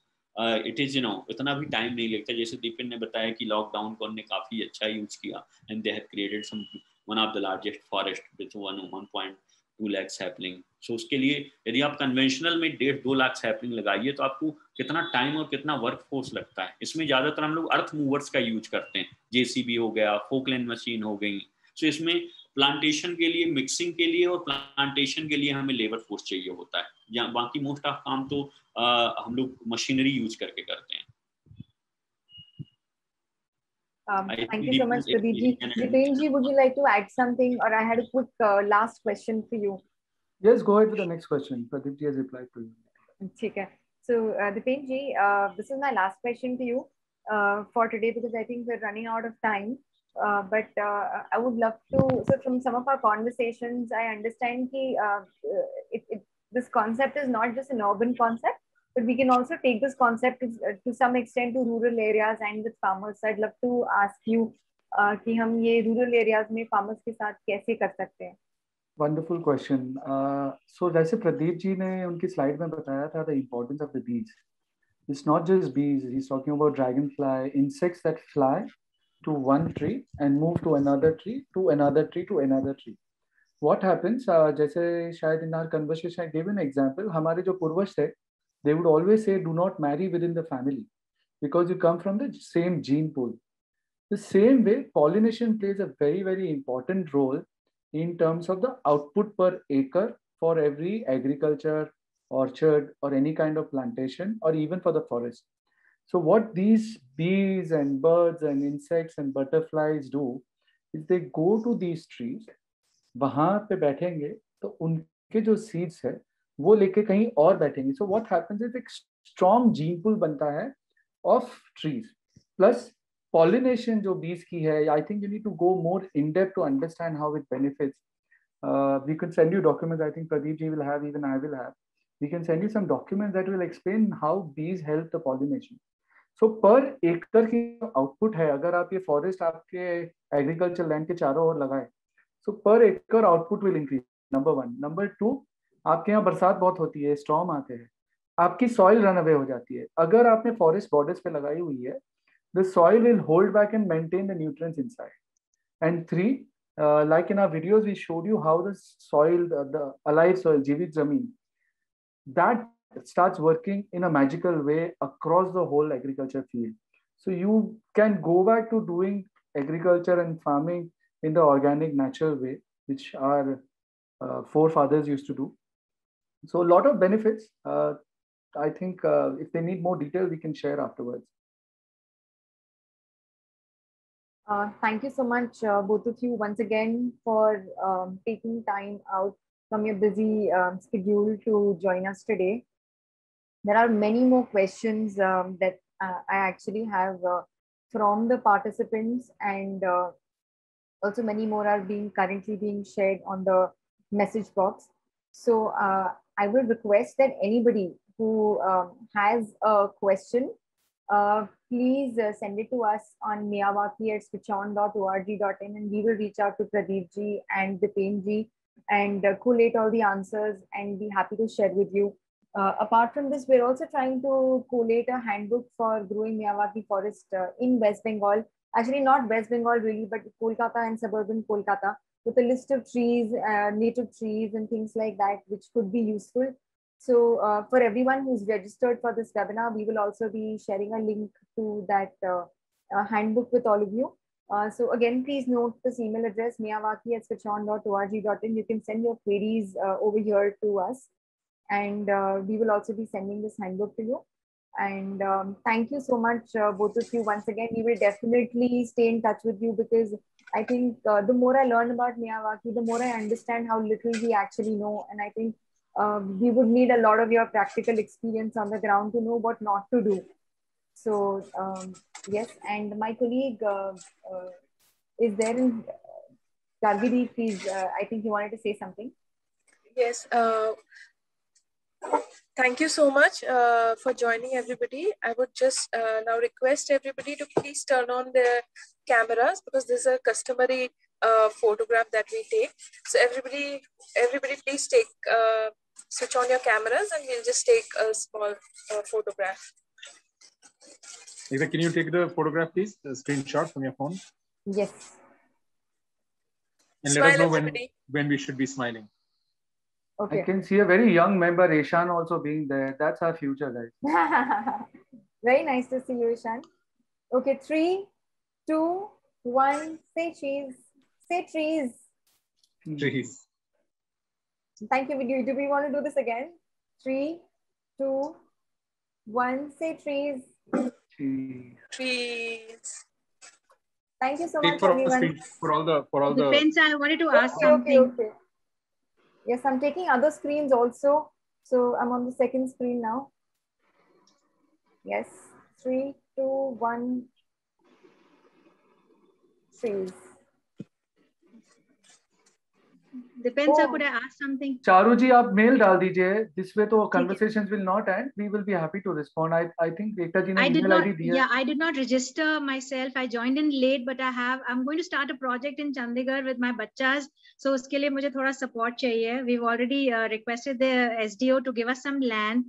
[SPEAKER 3] it is you know इतना भी टाइम नहीं लगता। जैसे दीपिन ने बताया कि लॉकडाउन को हमने काफ़ी अच्छा यूज़ किया। And they have created some one of the largest forest with one one point two lakh sapling so उसके लिए यदि आप कन्वेंशनल में डेढ़, दो लाख सैपलिंग लगाइए तो आपको कितना टाइम और कितना वर्क फोर्स लगता है। इसमें ज़्यादातर हम लोग अर्थ मूवर्स का यूज़ करते हैं। जेसीबी हो गया फोकलैंड मशीन हो गई। सो so इसमें प्लांटेशन के लिए मिक्सिंग के लिए और प्लांटेशन के लिए हमें लेबर फोर्स चाहिए होता है या बाकी मोस्ट ऑफ़ काम तो आ, हम लोग मशीनरी यूज़ करके करते हैं
[SPEAKER 1] Um, thank you so much, Pradeep ji. Jitain ji, would you like to add something? Or I had a quick uh, last question for you.
[SPEAKER 4] Yes, go ahead with the next question. Pradeep ji has replied to you.
[SPEAKER 1] Okay. So, uh, Dipen ji, uh, this is my last question to you uh, for today because I think we're running out of time. Uh, but uh, I would love to. So from some of our conversations, I understand that uh, it, it, this concept is not just an urban concept, but we can also take this concept to, to some extent to rural areas and with farmers. So I'd love to ask you कि हम ये rural areas में farmers के साथ कैसे कर सकते हैं
[SPEAKER 4] वंडरफुल क्वेश्चन सो जैसे प्रदीप जी ने उनकी स्लाइड में बताया था the importance of the bees it's not just bees he's talking about dragonfly insects that fly to one tree and move to another tree to another tree to another tree what happens uh, जैसे शायद in our conversation I gave an example हमारे जो पूर्वज थे they would always say do not marry within the family because you come from the same gene pool the same way pollination plays a very very important role in terms of the output per acre for every agriculture orchard or any kind of plantation or even for the forest so what these bees and birds and insects and butterflies do is they go to these trees वहां पे बैठेंगे तो उनके जो seeds है वो लेके कहीं और बैठेंगे सो व्हाट हैपेंस इज एक स्ट्रॉन्ग जीन पुल बनता है ऑफ ट्रीज प्लस pollination जो bees की है I think you need to go more in depth to understand how it benefits uh, we could send you documents I think Pradeep ji will have even I will have we can send you some documents that will explain how bees help the pollination सो पर एकड़ की output है अगर आप ये forest आपके agriculture land के चारों ओर लगाए सो पर एकड़ output will increase number one number two आपके यहाँ बरसात बहुत होती है स्टॉम आते हैं आपकी सॉइल रन अवे हो जाती है। अगर आपने फॉरेस्ट बॉर्डर्स पे लगाई हुई है the soil will hold back and maintain the nutrients inside And three, uh, like in our videos, showed you how how the soil, the, the alive soil, Jivit That starts working in a magical way across the whole agriculture field. So you can go back to doing agriculture and farming in the organic, natural way, which our uh, forefathers used to do. So a lot of benefits. Uh, I think uh, if they need more detail, we can share afterwards.
[SPEAKER 1] Uh, thank you so much, uh, both of you, once again for um, taking time out from your busy um, schedule to join us today. There are many more questions um, that uh, I actually have uh, from the participants, and uh, also many more are being currently being shared on the message box. So uh, I will request that anybody who um, has a question uh, please uh, send it to us on miyawaki at switchon.org.in and we will reach out to Pradeep ji and Dipen ji and collate all the answers and be happy to share with you. Uh, apart from this, we're also trying to collate a handbook for growing Miyawaki forest uh, in West Bengal. Actually, not West Bengal really, but Kolkata and suburban Kolkata with a list of trees, uh, native trees and things like that, which could be useful so uh, for everyone who's registered for this webinar, we will also be sharing a link to that uh, uh, handbook with all of you. So again, please note this email address, miyawaki at switchon.org.in. You can send your queries over here to us. And uh, we will also be sending this handbook to you. And um, thank you so much, both of you. Once again, we will definitely stay in touch with you because I think the more I learn about Miyawaki, the more I understand how little we actually know. And I think um, we would need a lot of your practical experience on the ground to know what not to do. So um, yes, and my colleague uh, uh, is there in uh, please, uh, I think you wanted to say something.
[SPEAKER 5] Yes, uh, thank you so much uh, for joining everybody. I would just uh, now request everybody to please turn on their cameras because this is a customary uh, photograph that we take. So everybody, everybody please take uh, switch on your cameras and we'll just take a small uh, photograph.
[SPEAKER 2] Eva, can you take the photograph, please? The screenshot from your phone?
[SPEAKER 1] Yes.
[SPEAKER 2] And Smile let us know when, when we should be smiling.
[SPEAKER 4] Okay. I can see a very young member, Ishan, also being there. That's our future, guys.
[SPEAKER 1] very nice to see you, Ishan. Okay, three, two, one. Say cheese. Say trees.
[SPEAKER 2] Trees.
[SPEAKER 1] Thank you. Do, do we want to do this again? Three, two, one. Say trees.
[SPEAKER 5] Trees. Trees.
[SPEAKER 1] Thank you so much, for everyone.
[SPEAKER 2] for all the for all the.
[SPEAKER 7] Depends. I wanted to ask
[SPEAKER 1] okay,
[SPEAKER 7] something.
[SPEAKER 1] Okay, okay. Yes, I'm taking other screens also. So I'm on the second screen now. Yes. Three, two, one. Trees.
[SPEAKER 7] Dipendra sir could ask something
[SPEAKER 4] Charu ji आप mail डाल दीजिए। This way तो conversations will not end we will be happy to respond I I think Ekta ji ने email
[SPEAKER 7] ID
[SPEAKER 4] दी है
[SPEAKER 7] या I did not register myself I joined in late but I have I am going to start a project in Chandigarh with my बच्चास so उसके लिए मुझे थोड़ा support चाहिए. We have already requested the SDO to give us some land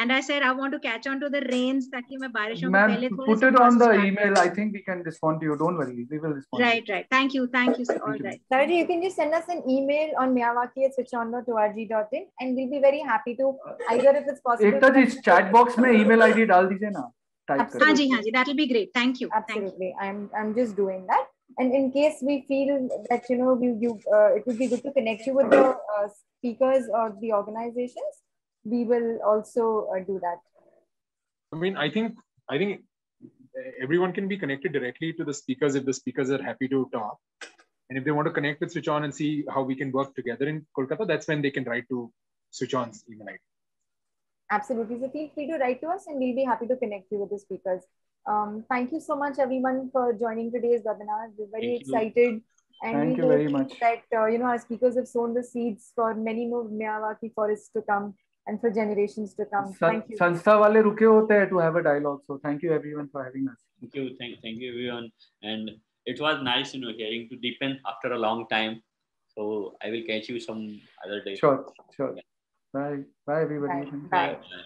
[SPEAKER 7] and i said i want to catch on to the rains taki main barishon mein pehle thoda
[SPEAKER 4] put it on the email. I think we can respond to you. Don't worry. We will respond
[SPEAKER 7] right right. Thank you thank you sir. all thank
[SPEAKER 1] right. You can just send us an email on miyawaki at switchon.org.in and we'll be very happy to either if it's possible
[SPEAKER 4] ekta ji chat box mein email. id dal dijiye na.
[SPEAKER 7] हाँ जी That will be great. Thank you.
[SPEAKER 1] Absolutely. You absolutely I'm I am just and in case we feel that you know you, you uh, it would be good to connect you with the uh, speakers or the organizations we will also uh, do that.
[SPEAKER 2] I mean i think i think everyone can be connected directly to the speakers if the speakers are happy to talk. And if they want to connect with switch on and see how we can work together in kolkata that's when they can write to switch on's email id
[SPEAKER 1] absolutely. So feel free to write to us and we'll be happy to connect you with the speakers. Um, thank you so much everyone for joining today's webinar. We're very thank excited you.
[SPEAKER 4] and thank we you very much.
[SPEAKER 1] that uh, you know our speakers have sown the seeds for many more miyawaki forests to come and for generations to come. Thank you.
[SPEAKER 4] Sanstha wale ruke hote hai to have a dialogue. So thank you everyone for having us.
[SPEAKER 3] Thank you. Thank, thank you everyone. And it was nice, you know, hearing to Dipen after a long time. So I will catch you some other day.
[SPEAKER 4] Sure, sure. Yeah. Bye. Bye everybody.
[SPEAKER 1] Bye. Bye. Bye.